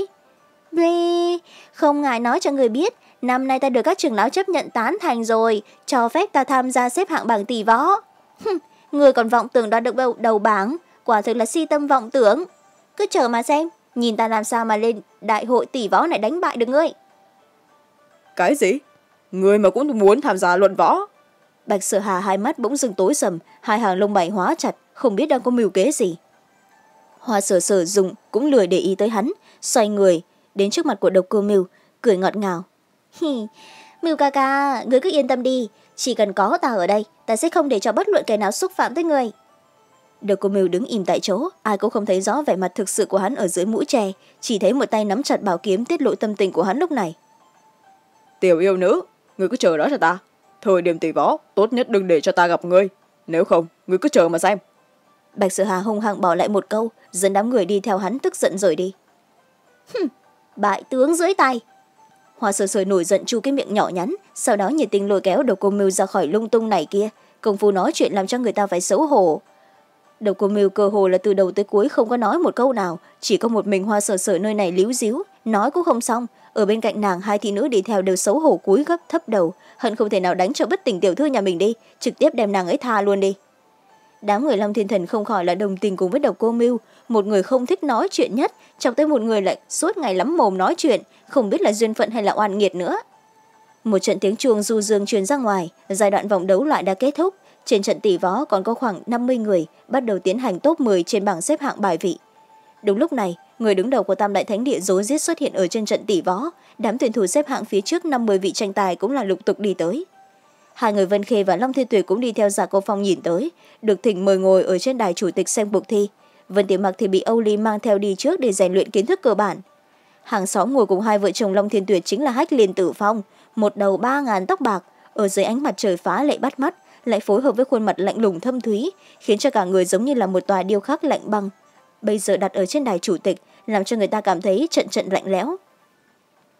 Blê, không ngại nói cho người biết năm nay ta được các trưởng lão chấp nhận tán thành rồi cho phép ta tham gia xếp hạng bảng tỷ võ. Người còn vọng tưởng đoạt được đầu, đầu bảng quả thực là si tâm vọng tưởng. Cứ chờ mà xem nhìn ta làm sao mà lên đại hội tỷ võ này đánh bại được ngươi. Cái gì? Người mà cũng muốn tham gia luận võ? Bạch sở hà hai mắt bỗng dừng tối sầm hai hàng lông mày hóa chặt không biết đang có mưu kế gì. Hoa sở sở dùng cũng lười để ý tới hắn xoay người đến trước mặt của độc cô mưu cười ngọt ngào. Hi mưu ca ca người cứ yên tâm đi chỉ cần có ta ở đây ta sẽ không để cho bất luận kẻ nào xúc phạm tới người độc cô mưu đứng im tại chỗ ai cũng không thấy rõ vẻ mặt thực sự của hắn ở dưới mũi tre chỉ thấy một tay nắm chặt bảo kiếm tiết lộ tâm tình của hắn lúc này. Tiểu yêu nữ người cứ chờ đó cho ta. Thời điểm tỷ võ tốt nhất đừng để cho ta gặp ngươi. Nếu không ngươi cứ chờ mà xem bạch sự hà hung hăng bỏ lại một câu dẫn đám người đi theo hắn tức giận rời đi. Hừm, bại tướng dưới tay. Hoa sơ sơ nổi giận chu cái miệng nhỏ nhắn sau đó nhiệt tình lôi kéo đầu cô mưu ra khỏi lung tung này kia. Công phu nói chuyện làm cho người ta phải xấu hổ. Đầu cô mưu cơ hồ là từ đầu tới cuối không có nói một câu nào chỉ có một mình hoa sơ sơ nơi này líu díu nói cũng không xong. Ở bên cạnh nàng hai thị nữ đi theo đều xấu hổ cúi gấp thấp đầu hận không thể nào đánh cho bất tỉnh tiểu thư nhà mình đi trực tiếp đem nàng ấy tha luôn đi đám người long thiên thần không khỏi là đồng tình cùng với độc cô mưu một người không thích nói chuyện nhất trong tới một người lại suốt ngày lắm mồm nói chuyện, không biết là duyên phận hay là oan nghiệt nữa. Một trận tiếng chuông du dương truyền ra ngoài, giai đoạn vòng đấu loại đã kết thúc. Trên trận tỷ võ còn có khoảng năm mươi người, bắt đầu tiến hành top 10 trên bảng xếp hạng bài vị. Đúng lúc này, người đứng đầu của tam đại thánh địa rối rít xuất hiện ở trên trận tỷ võ. Đám tuyển thủ xếp hạng phía trước năm mươi vị tranh tài cũng là lục tục đi tới hai người vân khê và long thiên tuyệt cũng đi theo giả cô phong nhìn tới. Được thỉnh mời ngồi ở trên đài chủ tịch xem cuộc thi. Vân tiểu mặc thì bị âu ly mang theo đi trước để rèn luyện kiến thức cơ bản. Hàng xóm ngồi cùng hai vợ chồng long thiên tuyệt chính là hách liên tử phong, một đầu ba ngàn tóc bạc, ở dưới ánh mặt trời phá lệ bắt mắt, lại phối hợp với khuôn mặt lạnh lùng thâm thúy, khiến cho cả người giống như là một tòa điêu khắc lạnh băng. Bây giờ đặt ở trên đài chủ tịch, làm cho người ta cảm thấy trận trận lạnh lẽo.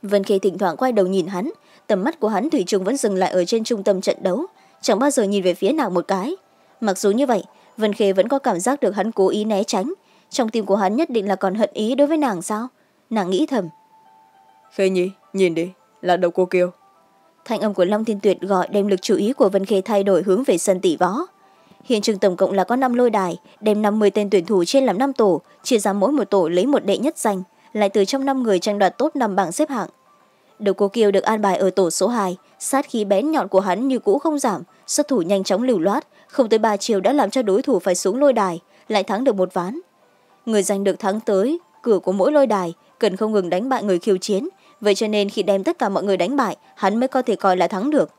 Vân khê thỉnh thoảng quay đầu nhìn hắn tầm mắt của hắn thủy chung vẫn dừng lại ở trên trung tâm trận đấu. Chẳng bao giờ nhìn về phía nàng một cái. Mặc dù như vậy vân khê vẫn có cảm giác được hắn cố ý né tránh. Trong tim của hắn nhất định là còn hận ý đối với nàng sao? Nàng nghĩ thầm. Khê nhi nhìn đi là đầu cô kiều thanh âm của long thiên tuyệt gọi đem lực chú ý của vân khê thay đổi hướng về sân tỷ võ. Hiện trường tổng cộng là có năm lôi đài đem năm mươi tên tuyển thủ trên làm năm tổ chia ra mỗi một tổ lấy một đệ nhất danh. Lại từ trong năm người tranh đoạt top năm bảng xếp hạng đầu cô kiều được an bài ở tổ số hai. Sát khí bén nhọn của hắn như cũ không giảm xuất thủ nhanh chóng lưu loát, không tới ba chiều đã làm cho đối thủ phải xuống lôi đài, lại thắng được một ván. Người giành được thắng tới, cửa của mỗi lôi đài, cần không ngừng đánh bại người khiêu chiến. Vậy cho nên khi đem tất cả mọi người đánh bại, hắn mới có thể coi là thắng được.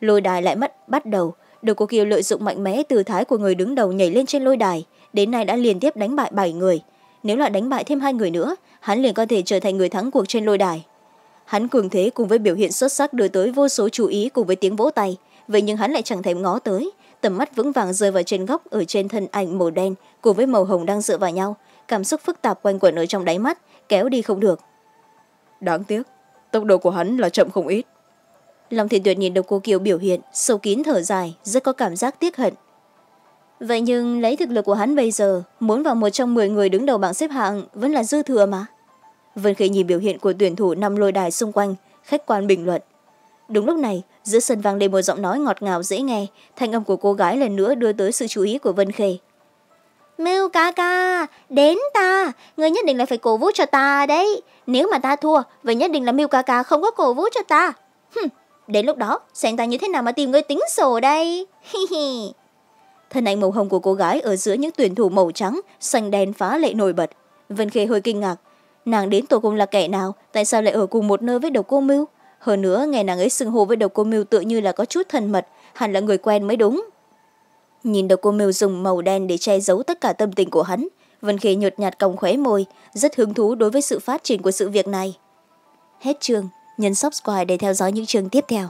Lôi đài lại mất, bắt đầu. Đầu cô kiều lợi dụng mạnh mẽ từ thái của người đứng đầu nhảy lên trên lôi đài, đến nay đã liên tiếp đánh bại bảy người. Nếu lại đánh bại thêm hai người nữa, hắn liền có thể trở thành người thắng cuộc trên lôi đài hắn cường thế cùng với biểu hiện xuất sắc đưa tới vô số chú ý cùng với tiếng vỗ tay. Vậy nhưng hắn lại chẳng thèm ngó tới. Tầm mắt vững vàng rơi vào trên góc ở trên thân ảnh màu đen cùng với màu hồng đang dựa vào nhau. Cảm xúc phức tạp quanh quẩn ở trong đáy mắt kéo đi không được. Đáng tiếc tốc độ của hắn là chậm không ít. Lòng thiện tuyệt nhìn độc cô kiều biểu hiện sâu kín thở dài rất có cảm giác tiếc hận. Vậy nhưng lấy thực lực của hắn bây giờ muốn vào một trong m người đứng đầu bảng xếp hạng vẫn là dư thừa mà vân khê nhìn biểu hiện của tuyển thủ năm lôi đài xung quanh khách quan bình luận. Đúng lúc này giữa sân vang lên một giọng nói ngọt ngào dễ nghe thanh âm của cô gái lần nữa đưa tới sự chú ý của vân khê. Mưu ca ca đến ta người nhất định là phải cổ vũ cho ta đấy. Nếu mà ta thua vậy nhất định là mưu ca ca không có cổ vũ cho ta. Hừm, đến lúc đó xem ta như thế nào mà tìm người tính sổ đây. Thân ảnh màu hồng của cô gái ở giữa những tuyển thủ màu trắng xanh đen phá lệ nổi bật. Vân khê hơi kinh ngạc nàng đến tổ cùng là kẻ nào? Tại sao lại ở cùng một nơi với độc cô mưu hơn nữa, nghe nàng ấy xưng hô với độc cô mưu tự như là có chút thân mật, hẳn là người quen mới đúng. Nhìn độc cô mưu dùng màu đen để che giấu tất cả tâm tình của hắn, vân khê nhợt nhạt còng khóe môi, rất hứng thú đối với sự phát triển của sự việc này. Hết chương, nhấn subscribe để theo dõi những chương tiếp theo.